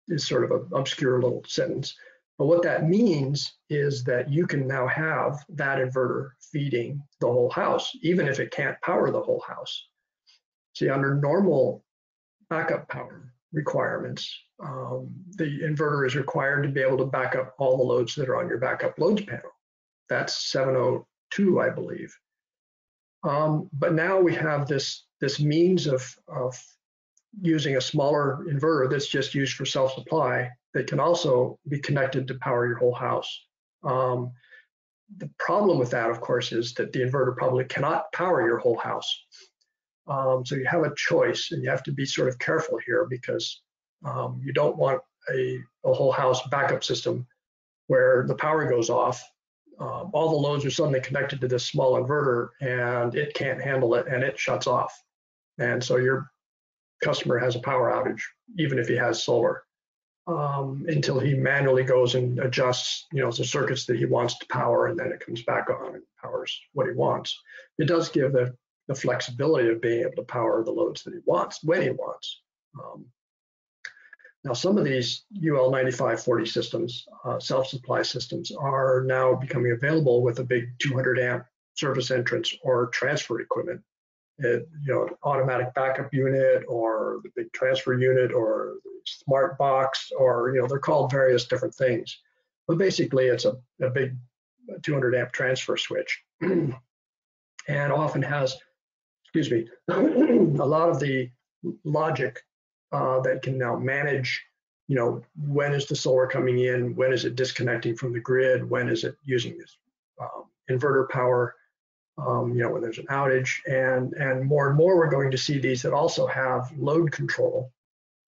is sort of an obscure little sentence, but what that means is that you can now have that inverter feeding the whole house, even if it can't power the whole house. See, under normal backup power requirements, um, the inverter is required to be able to back up all the loads that are on your backup loads panel. That's 702, I believe. Um, but now we have this, this means of, of using a smaller inverter that's just used for self-supply that can also be connected to power your whole house. Um, the problem with that, of course, is that the inverter probably cannot power your whole house. Um, so you have a choice and you have to be sort of careful here because um, you don't want a, a whole house backup system where the power goes off um, all the loads are suddenly connected to this small inverter and it can't handle it and it shuts off. And so your customer has a power outage, even if he has solar, um, until he manually goes and adjusts, you know, the circuits that he wants to power, and then it comes back on and powers what he wants. It does give the, the flexibility of being able to power the loads that he wants when he wants. Um, Now, some of these UL 9540 systems, uh, self-supply systems, are now becoming available with a big 200 amp service entrance or transfer equipment. It, you know, automatic backup unit or the big transfer unit or smart box or, you know, they're called various different things. But basically, it's a, a big 200 amp transfer switch. <clears throat> And often has, excuse me, <clears throat> a lot of the logic uh, that can now manage, you know, when is the solar coming in, when is it disconnecting from the grid, when is it using this um, inverter power, um, you know, when there's an outage, and and more and more we're going to see these that also have load control,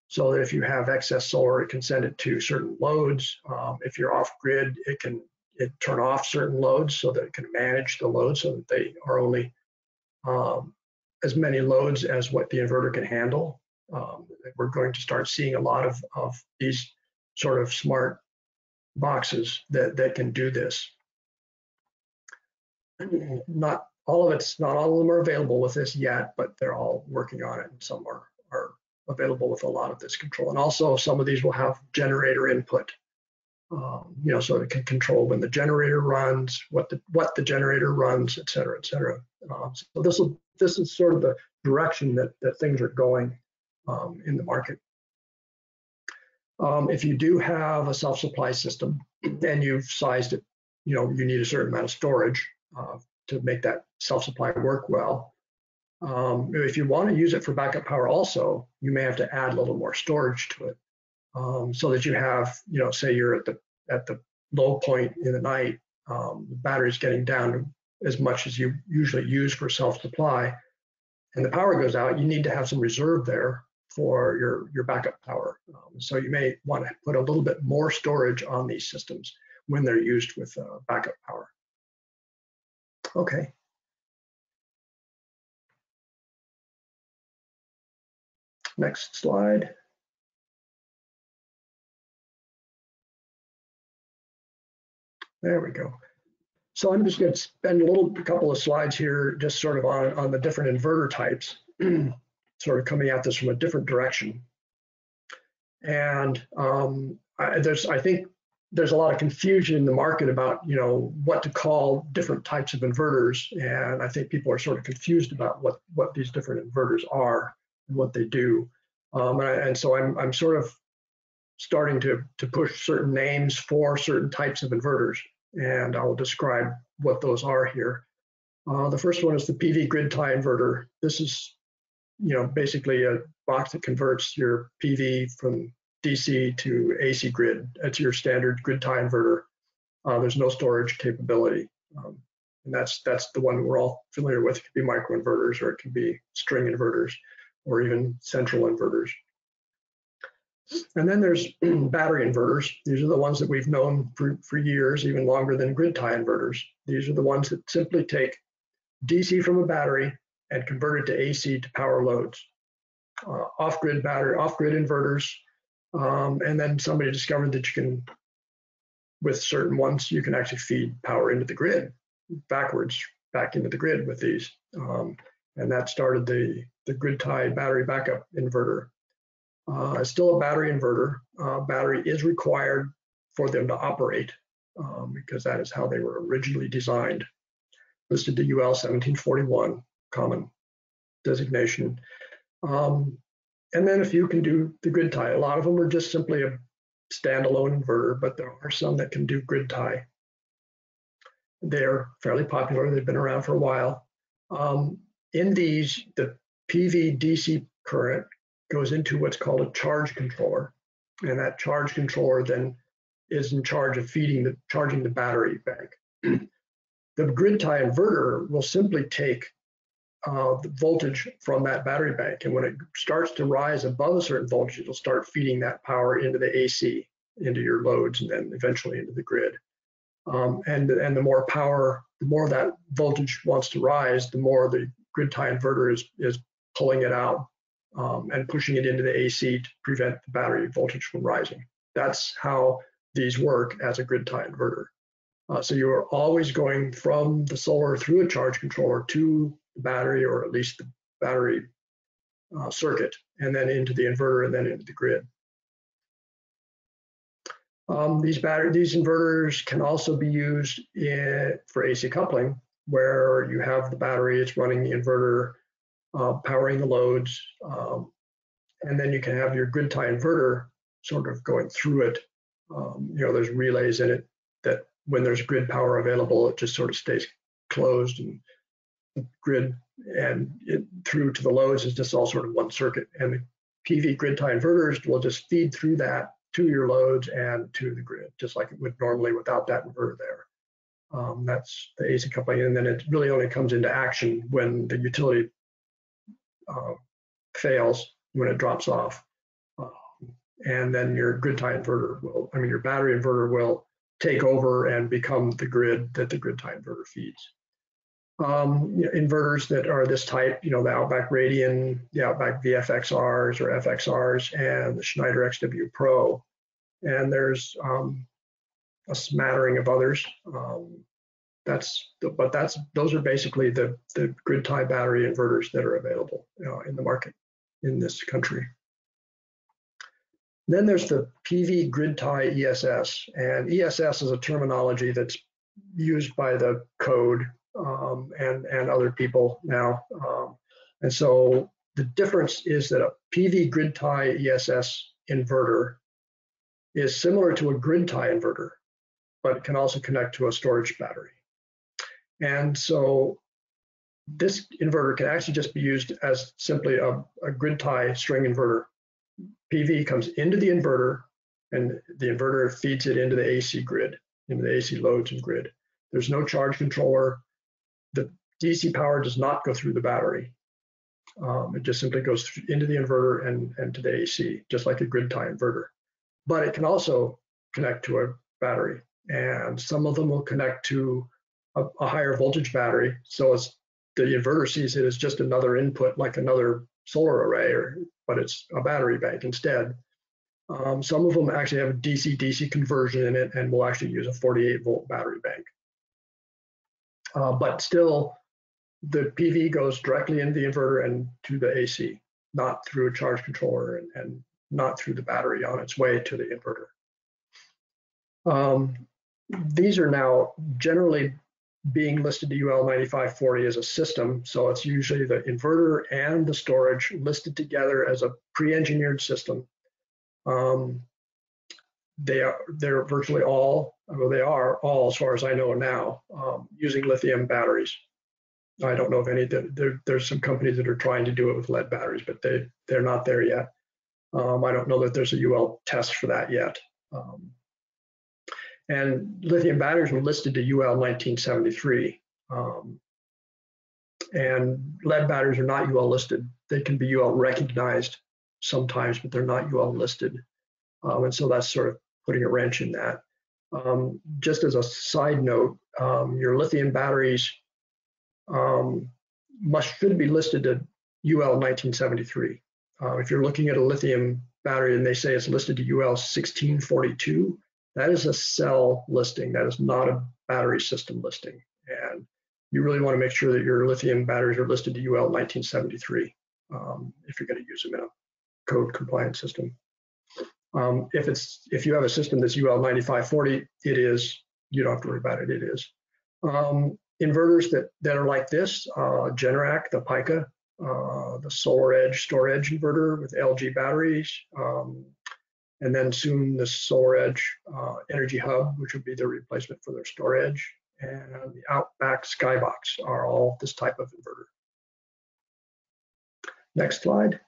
so that if you have excess solar, it can send it to certain loads. Um, if you're off grid, it can it turn off certain loads so that it can manage the load so that they are only um, as many loads as what the inverter can handle. Um, we're going to start seeing a lot of, of these sort of smart boxes that, that can do this. Not all of it's, not all of them are available with this yet, but they're all working on it and some are, are available with a lot of this control. And also some of these will have generator input. Um, you know, so it can control when the generator runs, what the what the generator runs, et cetera, et cetera. Um, so this will this is sort of the direction that that things are going um, in the market. Um, if you do have a self-supply system and you've sized it, you know, you need a certain amount of storage uh, to make that self-supply work well. Um, if you want to use it for backup power also, you may have to add a little more storage to it um, so that you have, you know, say you're at the at the low point in the night, um, the battery's getting down as much as you usually use for self-supply, and the power goes out, you need to have some reserve there for your, your backup power. Um, so you may want to put a little bit more storage on these systems when they're used with uh, backup power. Okay. Next slide. There we go. So I'm just going to spend a little a couple of slides here just sort of on, on the different inverter types. <clears throat> sort of coming at this from a different direction. And um, I, there's, I think there's a lot of confusion in the market about, you know, what to call different types of inverters. And I think people are sort of confused about what, what these different inverters are and what they do. Um, and, I, and, so I'm, I'm sort of starting to, to push certain names for certain types of inverters. And I'll describe what those are here. Uh, the first one is the PV grid tie inverter. This is you know, basically a box that converts your PV from DC to AC grid. That's your standard grid tie inverter. Uh, there's no storage capability. Um, and that's that's the one we're all familiar with. It could be microinverters or it can be string inverters or even central inverters. And then there's <clears throat> battery inverters. These are the ones that we've known for, for years, even longer than grid tie inverters. These are the ones that simply take DC from a battery and convert it to AC to power loads. Uh, off-grid battery, off-grid inverters, um, and then somebody discovered that you can, with certain ones, you can actually feed power into the grid backwards, back into the grid with these. Um, and that started the, the grid tie battery backup inverter. Uh, it's still a battery inverter. Uh, battery is required for them to operate um, because that is how they were originally designed. Listed to UL 1741 common designation. Um, and then if you can do the grid tie, a lot of them are just simply a standalone inverter, but there are some that can do grid tie. They're fairly popular. They've been around for a while. Um, in these, the PV DC current goes into what's called a charge controller. And that charge controller then is in charge of feeding the charging the battery bank. <clears throat> the grid tie inverter will simply take uh, the voltage from that battery bank. And when it starts to rise above a certain voltage, it'll start feeding that power into the AC, into your loads, and then eventually into the grid. Um, and, and the more power, the more that voltage wants to rise, the more the grid tie inverter is, is pulling it out um, and pushing it into the AC to prevent the battery voltage from rising. That's how these work as a grid tie inverter. Uh, so you are always going from the solar through a charge controller to battery or at least the battery uh, circuit and then into the inverter and then into the grid. Um, these battery, these inverters can also be used in, for AC coupling, where you have the battery, it's running the inverter, uh, powering the loads, um, and then you can have your grid tie inverter sort of going through it. Um, you know, there's relays in it that when there's grid power available, it just sort of stays closed and grid and it through to the loads is just all sort of one circuit. And the PV grid tie inverters will just feed through that to your loads and to the grid, just like it would normally without that inverter there. Um, that's the AC coupling, and then it really only comes into action when the utility uh, fails, when it drops off. Um, and then your grid tie inverter will, I mean, your battery inverter will take over and become the grid that the grid tie inverter feeds. Um, you know, inverters that are this type, you know, the Outback Radian, the Outback VFXRs or FXRs, and the Schneider XW Pro. And there's um, a smattering of others. Um, that's, but that's those are basically the the grid tie battery inverters that are available uh, in the market in this country. Then there's the PV grid tie ESS, and ESS is a terminology that's used by the code um, and and other people now. Um, and so the difference is that a PV grid tie ESS inverter is similar to a grid tie inverter, but can also connect to a storage battery. And so this inverter can actually just be used as simply a, a grid tie string inverter. PV comes into the inverter and the inverter feeds it into the AC grid, into the AC loads and grid. There's no charge controller. The DC power does not go through the battery. Um, it just simply goes into the inverter and, and to the AC, just like a grid tie inverter. But it can also connect to a battery, and some of them will connect to a, a higher voltage battery. So it's the inverter sees it as just another input, like another solar array, or but it's a battery bank instead. Um, some of them actually have a DC-DC conversion in it and will actually use a 48 volt battery bank. Uh, but still, the PV goes directly into the inverter and to the AC, not through a charge controller and, and not through the battery on its way to the inverter. Um, these are now generally being listed to UL 9540 as a system. So it's usually the inverter and the storage listed together as a pre-engineered system. Um, they are they're virtually all well they are all as far as I know now um, using lithium batteries. I don't know of any there, there's some companies that are trying to do it with lead batteries, but they they're not there yet. Um, I don't know that there's a UL test for that yet. Um, and lithium batteries were listed to UL 1973. Um, and lead batteries are not UL listed. They can be UL recognized sometimes, but they're not UL listed. Um, and so that's sort of putting a wrench in that. Um, just as a side note, um, your lithium batteries um, must should be listed to UL 1973. Uh, if you're looking at a lithium battery and they say it's listed to UL 1642, that is a cell listing. That is not a battery system listing. And you really want to make sure that your lithium batteries are listed to UL 1973 um, if you're going to use them in a code compliant system. Um, if it's if you have a system that's UL 9540, it is. You don't have to worry about it. It is. Um, inverters that that are like this, uh, Generac, the Pika, uh, the Solar SolarEdge storage inverter with LG batteries, um, and then soon the SolarEdge uh, Energy Hub, which would be the replacement for their storage, and the Outback Skybox are all this type of inverter. Next slide.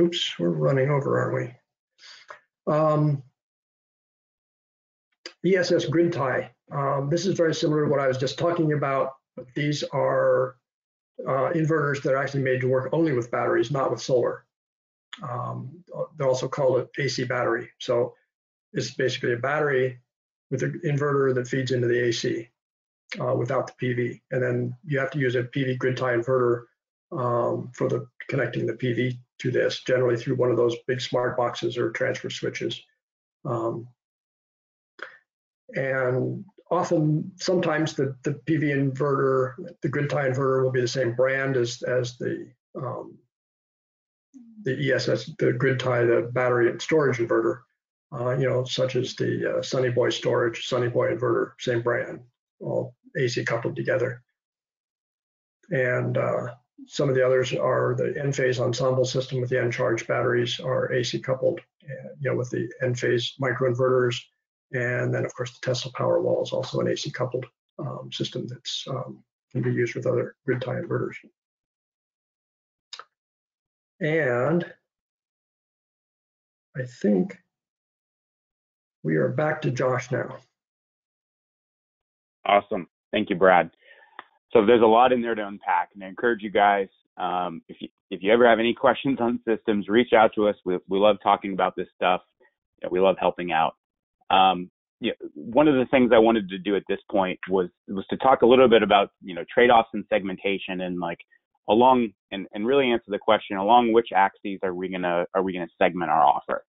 Oops, we're running over, aren't we? Um, ESS grid tie. Um, this is very similar to what I was just talking about. These are uh, inverters that are actually made to work only with batteries, not with solar. Um, they also called an AC battery. So it's basically a battery with an inverter that feeds into the AC uh, without the PV. And then you have to use a PV grid tie inverter um, for the connecting the PV to this, generally through one of those big smart boxes or transfer switches. Um, and often, sometimes the, the PV inverter, the grid tie inverter will be the same brand as, as the um, the ESS, the grid tie, the battery and storage inverter. uh, you know, such as the uh, Sunny Boy storage, Sunny Boy inverter, same brand, all AC coupled together. And uh, some of the others are the Enphase ensemble system with the Encharge batteries are AC coupled, uh, you know, with the Enphase microinverters. And then, of course, the Tesla Powerwall is also an AC coupled um, system that's um, can be used with other grid tie inverters. And I think we are back to Josh now. Awesome. Thank you, Brad. So there's a lot in there to unpack, and I encourage you guys um, if you if you ever have any questions on systems, reach out to us. We we love talking about this stuff. You know, we love helping out. Um, you know, one of the things I wanted to do at this point was was to talk a little bit about you know trade-offs and segmentation and like along and, and really answer the question along which axes are we gonna are we gonna segment our offer?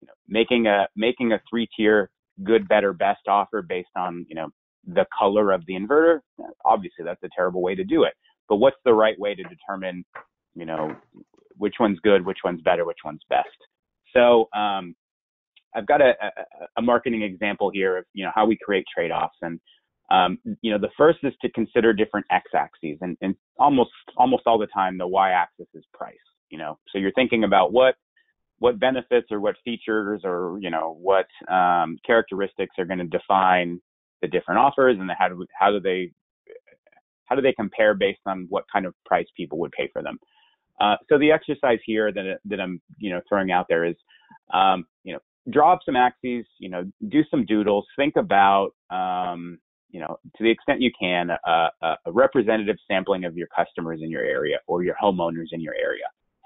You know, making a making a three-tier good, better, best offer based on you know the color of the inverter. Obviously, that's a terrible way to do it. But what's the right way to determine you know which one's good, which one's better, which one's best? So um, I've got a, a, a, marketing example here of you know how we create trade-offs, and um, you know the first is to consider different x-axes, and, and almost almost all the time the y-axis is price. You know, so you're thinking about what what benefits or what features or you know what um, characteristics are going to define the different offers, and how do how do they how do they compare based on what kind of price people would pay for them. Uh, so the exercise here that that I'm you know throwing out there is um, you know draw up some axes, you know, do some doodles, think about, um, you know, to the extent you can, a, a, representative sampling of your customers in your area or your homeowners in your area,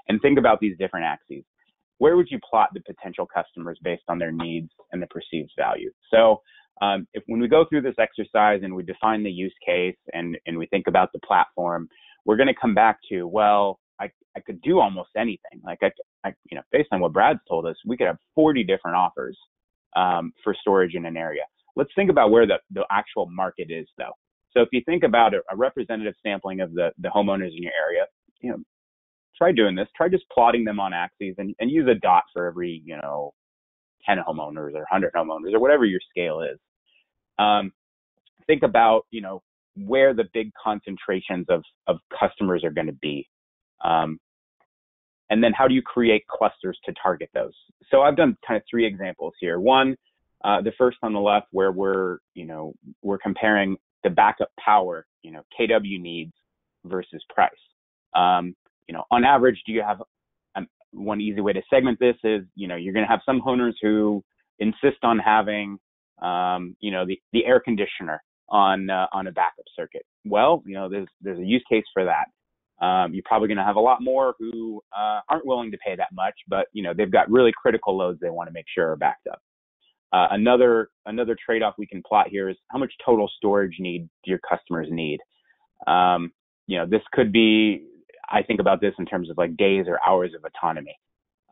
and think about these different axes. Where would you plot the potential customers based on their needs and the perceived value? So, um, if when we go through this exercise and we define the use case and and we think about the platform, we're going to come back to well, I, I could do almost anything. Like I, I, you know, based on what Brad's told us, we could have 40 different offers um, for storage in an area. Let's think about where the, the actual market is though. So if you think about a, a representative sampling of the, the homeowners in your area, you know, try doing this. Try just plotting them on axes and, and use a dot for every, you know, 10 homeowners or 100 homeowners or whatever your scale is. Um, think about, you know, where the big concentrations of, of customers are going to be. Um, and then how do you create clusters to target those? So I've done kind of three examples here. One, uh, the first on the left where we're, you know, we're comparing the backup power, you know, KW needs versus price. Um, you know, on average, do you have um, one easy way to segment this is, you know, you're going to have some owners who insist on having, um, you know, the, the air conditioner on uh, on a backup circuit. Well, you know, there's there's a use case for that. Um, you're probably going to have a lot more who uh, aren't willing to pay that much, but you know they've got really critical loads they want to make sure are backed up. Uh, another another trade-off we can plot here is how much total storage need do your customers need? Um, you know, this could be. I think about this in terms of like days or hours of autonomy,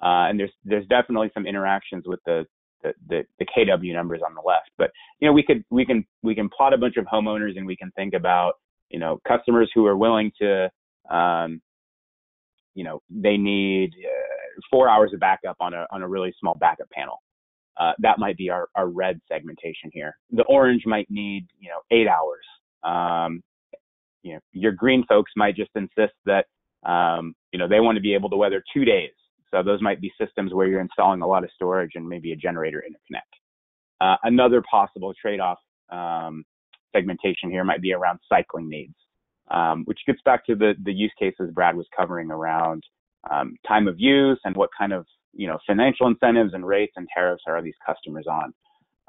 uh, and there's there's definitely some interactions with the the, the the KW numbers on the left. But you know, we could we can we can plot a bunch of homeowners and we can think about you know customers who are willing to um, you know, they need uh, four hours of backup on a on a really small backup panel. Uh, that might be our, our red segmentation here. The orange might need, you know, eight hours. Um, you know, your green folks might just insist that, um, you know, they want to be able to weather two days. So those might be systems where you're installing a lot of storage and maybe a generator interconnect. Uh, another possible trade-off um, segmentation here might be around cycling needs um, which gets back to the, the use cases Brad was covering around um, time of use and what kind of you know financial incentives and rates and tariffs are these customers on.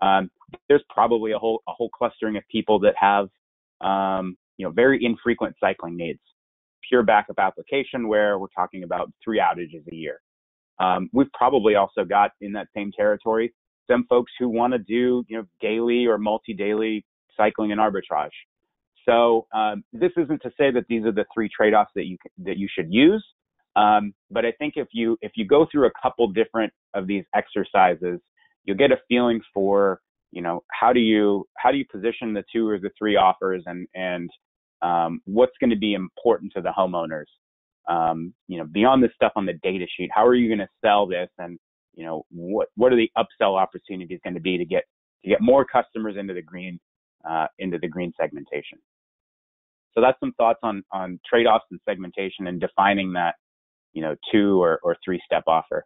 Um, there's probably a whole a whole clustering of people that have um, you know very infrequent cycling needs. Pure backup application where we're talking about three outages a year. Um, we've probably also got in that same territory some folks who want to do you know daily or multi-daily cycling and arbitrage. So um, this isn't to say that these are the three trade-offs that you that you should use, um, but I think if you if you go through a couple different of these exercises, you'll get a feeling for you know how do you how do you position the two or the three offers and and um, what's going to be important to the homeowners. Um, you know, beyond the stuff on the data sheet, how are you going to sell this and you know, what what are the upsell opportunities going to be to get to get more customers into the green uh, into the green segmentation. So that's some thoughts on on trade-offs and segmentation and defining that, you know, two or, or three-step offer.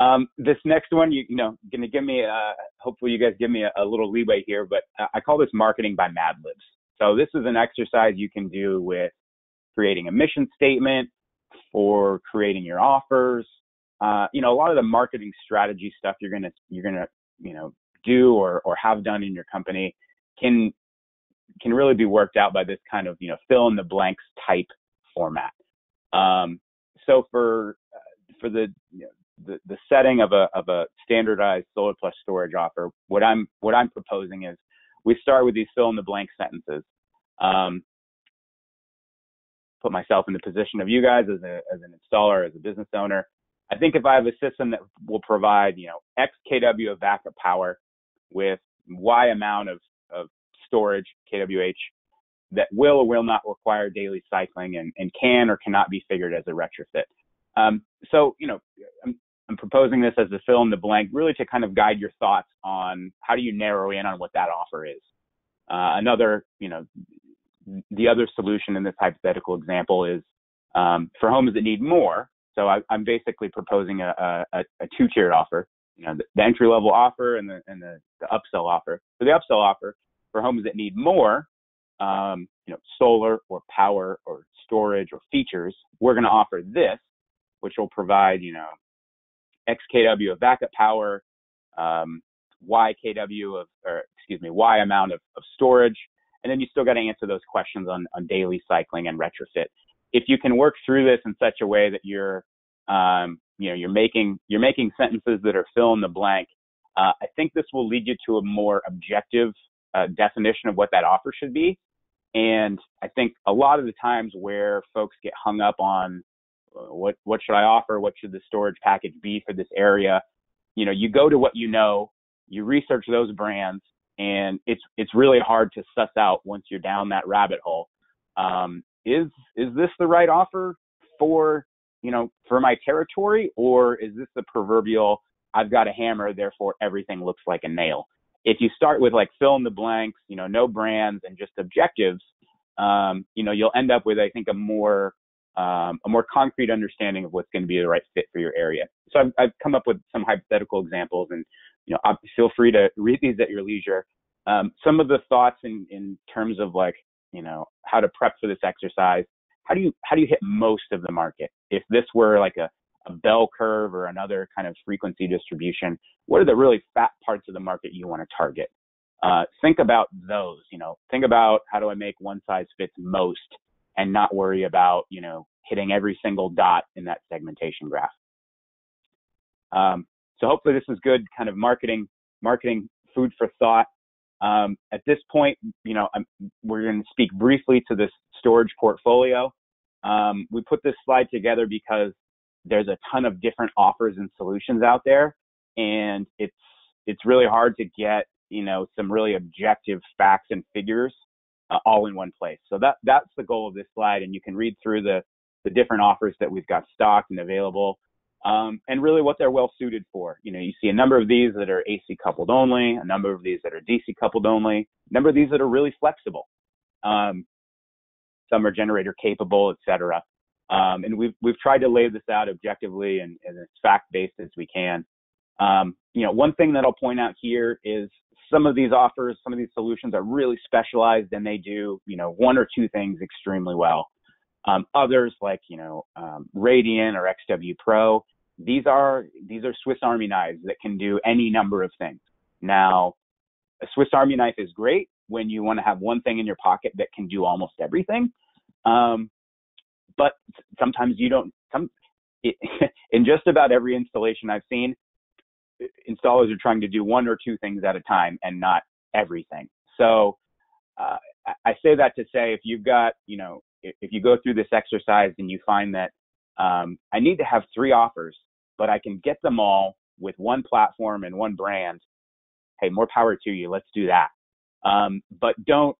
Um, this next one, you, you know, going to give me, uh, hopefully you guys give me a, a, little leeway here, but I call this marketing by Mad Libs. So this is an exercise you can do with creating a mission statement or creating your offers. Uh, you know, a lot of the marketing strategy stuff you're gonna you're gonna you know do or or have done in your company can can really be worked out by this kind of you know fill in the blanks type format. Um, so for uh, for the, you know, the the setting of a of a standardized solar plus storage offer, what I'm what I'm proposing is we start with these fill in the blank sentences. Um, put myself in the position of you guys as a as an installer, as a business owner. I think if I have a system that will provide you know X kW of backup power with Y amount of of storage kWh that will or will not require daily cycling and, and can or cannot be figured as a retrofit. Um, so, you know, I'm, I'm proposing this as a fill in the blank, really to kind of guide your thoughts on how do you narrow in on what that offer is. Uh, another, you know, the other solution in this hypothetical example is um, for homes that need more. So I, am basically proposing a, a, a two-tiered offer, you know, the, the entry-level offer and the and the, the upsell offer. For the upsell offer, for homes that need more, um, you know, solar or power or storage or features, we're going to offer this, which will provide, you know, X kW of backup power, um, Y kW of, or excuse me, Y amount of, of storage, and then you still got to answer those questions on, on daily cycling and retrofit. If you can work through this in such a way that you're, um, you know, you're making you're making sentences that are fill in the blank, uh, I think this will lead you to a more objective uh, definition of what that offer should be. And I think a lot of the times where folks get hung up on uh, what what should I offer, what should the storage package be for this area, you know, you go to what you know, you research those brands, and it's it's really hard to suss out once you're down that rabbit hole. Um, is is this the right offer for you know for my territory, or is this the proverbial I've got a hammer, therefore everything looks like a nail? if you start with like fill in the blanks, you know, no brands and just objectives, um, you know, you'll end up with, I think, a more um, a more concrete understanding of what's going to be the right fit for your area. So I've, I've come up with some hypothetical examples, and you know, feel free to read these at your leisure. Um, some of the thoughts in in terms of like you know how to prep for this exercise. How do you how do you hit most of the market? If this were like a a bell curve or another kind of frequency distribution, what are the really fat parts of the market you want to target? Uh, think about those, you know, think about how do I make one size fits most and not worry about, you know, hitting every single dot in that segmentation graph. Um, so hopefully this is good kind of marketing, marketing food for thought. Um, at this point, you know, I'm, we're going to speak briefly to this storage portfolio. Um, we put this slide together because there's a ton of different offers and solutions out there and it's it's really hard to get you know some really objective facts and figures uh, all in one place so that that's the goal of this slide and you can read through the the different offers that we've got stocked and available um, and really what they're well suited for you know you see a number of these that are ac coupled only a number of these that are dc coupled only a number of these that are really flexible um, some are generator capable et cetera um, and we've we've tried to lay this out objectively and, and as fact based as we can. Um, you know, one thing that I'll point out here is some of these offers, some of these solutions are really specialized and they do, you know, one or two things extremely well. Um, others like, you know, um, Radian or XW Pro, these are these are Swiss Army knives that can do any number of things. Now, a Swiss Army knife is great when you want to have one thing in your pocket that can do almost everything. Um, but sometimes you don't some it, <laughs> in just about every installation I've seen, installers are trying to do one or two things at a time and not everything. So uh, I say that to say if you've got, you know, if, if you go through this exercise and you find that um, I need to have three offers, but I can get them all with one platform and one brand, hey, more power to you. Let's do that. Um, but don't,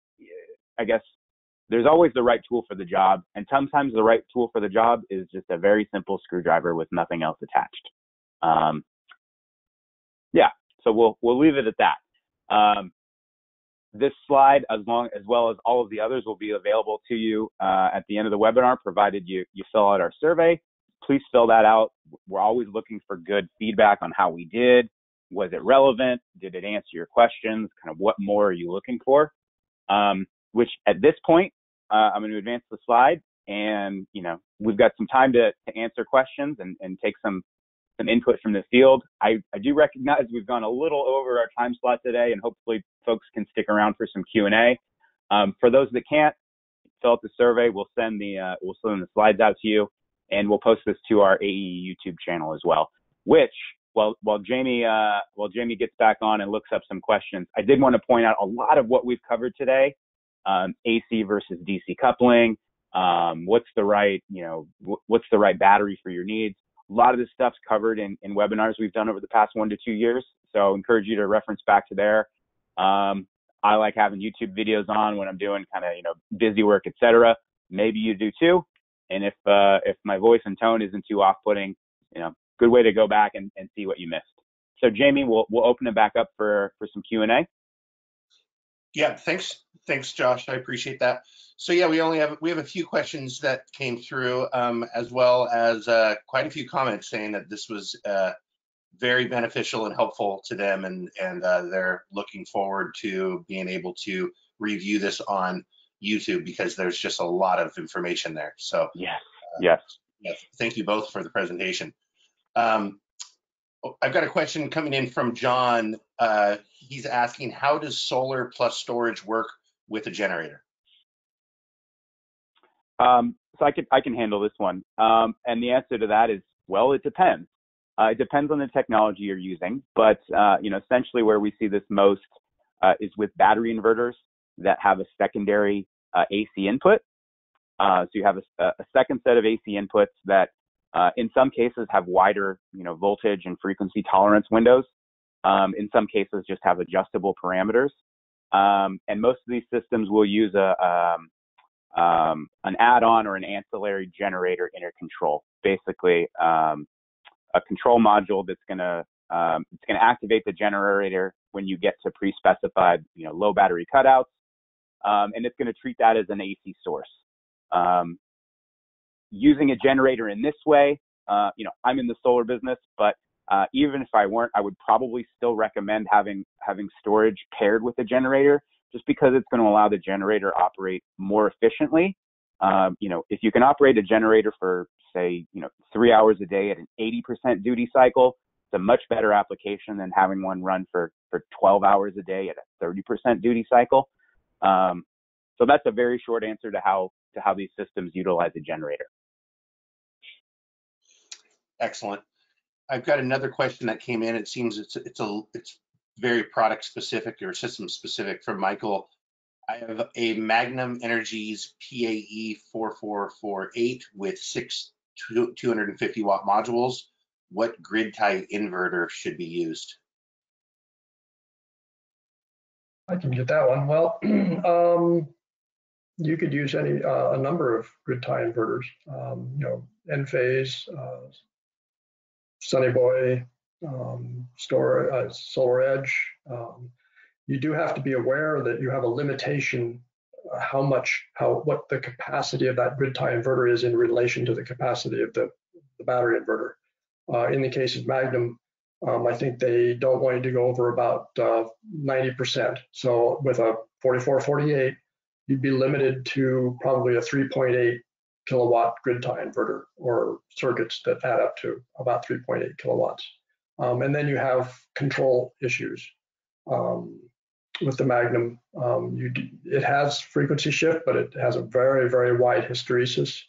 I guess, there's always the right tool for the job, and sometimes the right tool for the job is just a very simple screwdriver with nothing else attached. Um, yeah, so we'll we'll leave it at that. Um, this slide, as long as well as all of the others, will be available to you uh, at the end of the webinar, provided you you fill out our survey. Please fill that out. We're always looking for good feedback on how we did. Was it relevant? Did it answer your questions? Kind of what more are you looking for? Um, which at this point, uh, I'm going to advance the slide, and you know we've got some time to, to answer questions and, and take some some input from the field. I, I do recognize we've gone a little over our time slot today, and hopefully folks can stick around for some Q and A. Um, for those that can't, fill out the survey. We'll send the uh, we'll send the slides out to you, and we'll post this to our AEE YouTube channel as well. Which while while Jamie uh, while Jamie gets back on and looks up some questions, I did want to point out a lot of what we've covered today, um, AC versus DC coupling, um, what's the right you know w- what's the right battery for your needs. A lot of this stuff's covered in, in webinars we've done over the past one to two years. So I encourage you to reference back to there. Um, I like having YouTube videos on when I'm doing kind of you know busy work, etc. Maybe you do too. And if uh, if my voice and tone isn't too off-putting, you know, good way to go back and, and see what you missed. So Jamie, we'll we'll open it back up for for some Q and A. Yeah, thanks, thanks, Josh. I appreciate that. So yeah, we only have we have a few questions that came through, um, as well as uh, quite a few comments saying that this was uh, very beneficial and helpful to them, and and uh, they're looking forward to being able to review this on YouTube because there's just a lot of information there. So yes, yes, yes. Thank you both for the presentation. Um, I've got a question coming in from John. Uh, he's asking, how does solar plus storage work with a generator? Um, so I can I can handle this one, um, and the answer to that is well, it depends. Uh, it depends on the technology you're using, but uh, you know, essentially where we see this most uh, is with battery inverters that have a secondary uh, AC input. Uh, so you have a, a, second set of AC inputs that uh, in some cases have wider, you know, voltage and frequency tolerance windows. Um, in some cases, just have adjustable parameters. Um, and most of these systems will use a um, um an add-on or an ancillary generator intercontrol. Basically, um, a control module that's going to um, it's going to activate the generator when you get to pre-specified, you know, low battery cutouts, and it's going to treat that as an AC source. Um, using a generator in this way, uh, you know, I'm in the solar business, but uh, even if I weren't, I would probably still recommend having having storage paired with a generator, just because it's going to allow the generator to operate more efficiently. Um, you know, if you can operate a generator for say, you know, three hours a day at an 80% duty cycle, it's a much better application than having one run for for 12 hours a day at a 30% duty cycle. Um, so that's a very short answer to how to how these systems utilize a generator. Excellent. I've got another question that came in. It seems it's it's a it's very product specific or system specific from Michael. I have a Magnum Energies PAE 4448 with six 250 watt modules. What grid tie inverter should be used? I can get that one. Well, <clears throat> um, you could use any uh, a number of grid tie inverters. Um, you know, Enphase, uh, Sunny Boy, um, Store, uh, SolarEdge. Um, you do have to be aware that you have a limitation uh, how much, how what the capacity of that grid tie inverter is in relation to the capacity of the, the battery inverter. Uh, in the case of Magnum, um, I think they don't want you to go over about 90%. Uh, so with a 4448, you'd be limited to probably a 3.8 kilowatt grid tie inverter or circuits that add up to about 3.8 kilowatts. Um, and then you have control issues. Um, with the Magnum, um, you, it has frequency shift, but it has a very, very wide hysteresis.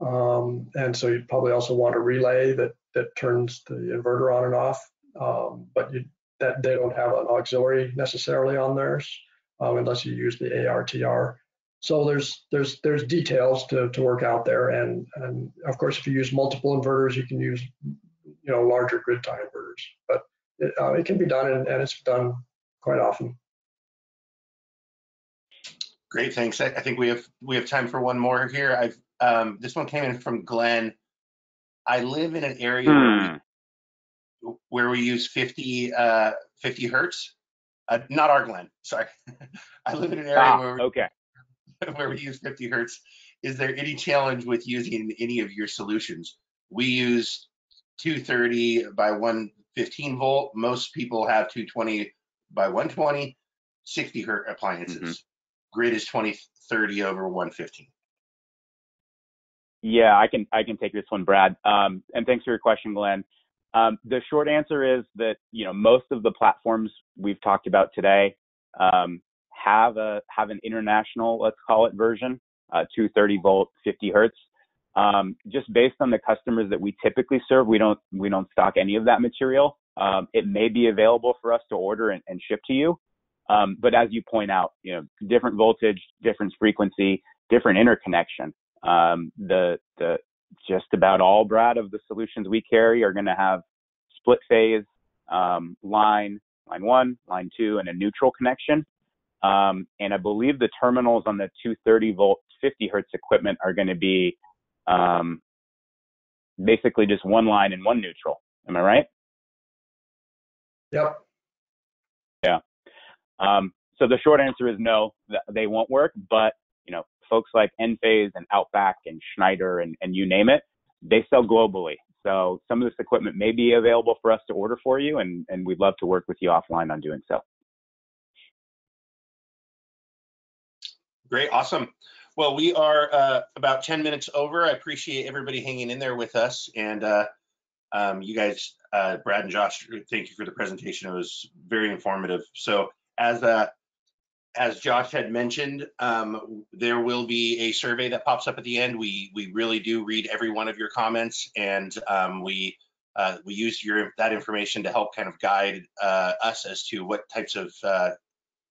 Um, and so you'd probably also want a relay that, that turns the inverter on and off, um, but you, that they don't have an auxiliary necessarily on theirs um, unless you use the ARTR. So there's there's there's details to, to work out there, and and of course if you use multiple inverters, you can use you know larger grid tie inverters, but it, uh, it can be done, and, and it's done quite often. Great, thanks. I, I, think we have we have time for one more here. I've um, this one came in from Glenn. I live in an area hmm. where, we, where we use 50 uh, 50 hertz. Uh, not our Glenn, sorry. <laughs> I live in an area Ah, where, okay. <laughs> where we use 50 hertz. Is there any challenge with using any of your solutions? We use 230 by 115 volt. Most people have 220 by 120, 60 hertz appliances. Grid is 2030 over 115. Yeah, I can I can take this one, Brad. Um, and thanks for your question, Glenn. Um, the short answer is that you know most of the platforms we've talked about today um, have a have an international, let's call it version, uh, 230 volt, 50 hertz. Um, just based on the customers that we typically serve, we don't we don't stock any of that material. Um, it may be available for us to order and, and ship to you, um, but as you point out, you know different voltage, different frequency, different interconnection. Um, the the just about all Brad of the solutions we carry are going to have split phase um, line, line one, line two, and a neutral connection. Um, and I believe the terminals on the 230 volt 50 hertz equipment are going to be um, basically just one line and one neutral. Am I right? Yep. Um, so the short answer is no, they won't work. But you know, folks like Enphase and Outback and Schneider and, and you name it, they sell globally. So some of this equipment may be available for us to order for you, and, and we'd love to work with you offline on doing so. Great, awesome. Well, we are uh, about 10 minutes over. I appreciate everybody hanging in there with us. And uh, um, you guys, uh, Brad and Josh, thank you for the presentation. It was very informative. So as uh, as Josh had mentioned, um, there will be a survey that pops up at the end. We we really do read every one of your comments, and um, we uh, we use your that information to help kind of guide uh, us as to what types of uh,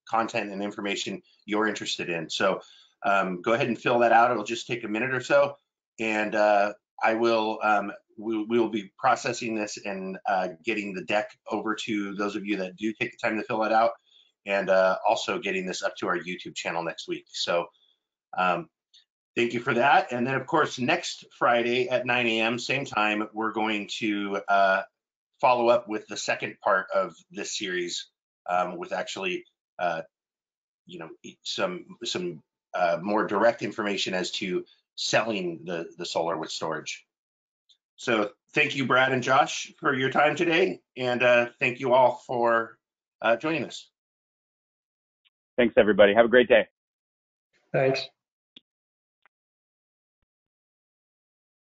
content and information you're interested in. So um, go ahead and fill that out. It'll just take a minute or so, and uh, I will um, we, we will be processing this and uh, getting the deck over to those of you that do take the time to fill it out and uh, also getting this up to our YouTube channel next week. So um, thank you for that. And then, of course, next Friday at 9 a.m., same time, we're going to uh, follow up with the second part of this series um, with actually, uh, you know, some some uh, more direct information as to selling the the solar with storage. So thank you, Brad and Josh, for your time today, and uh, thank you all for uh, joining us. Thanks, everybody. Have a great day. Thanks.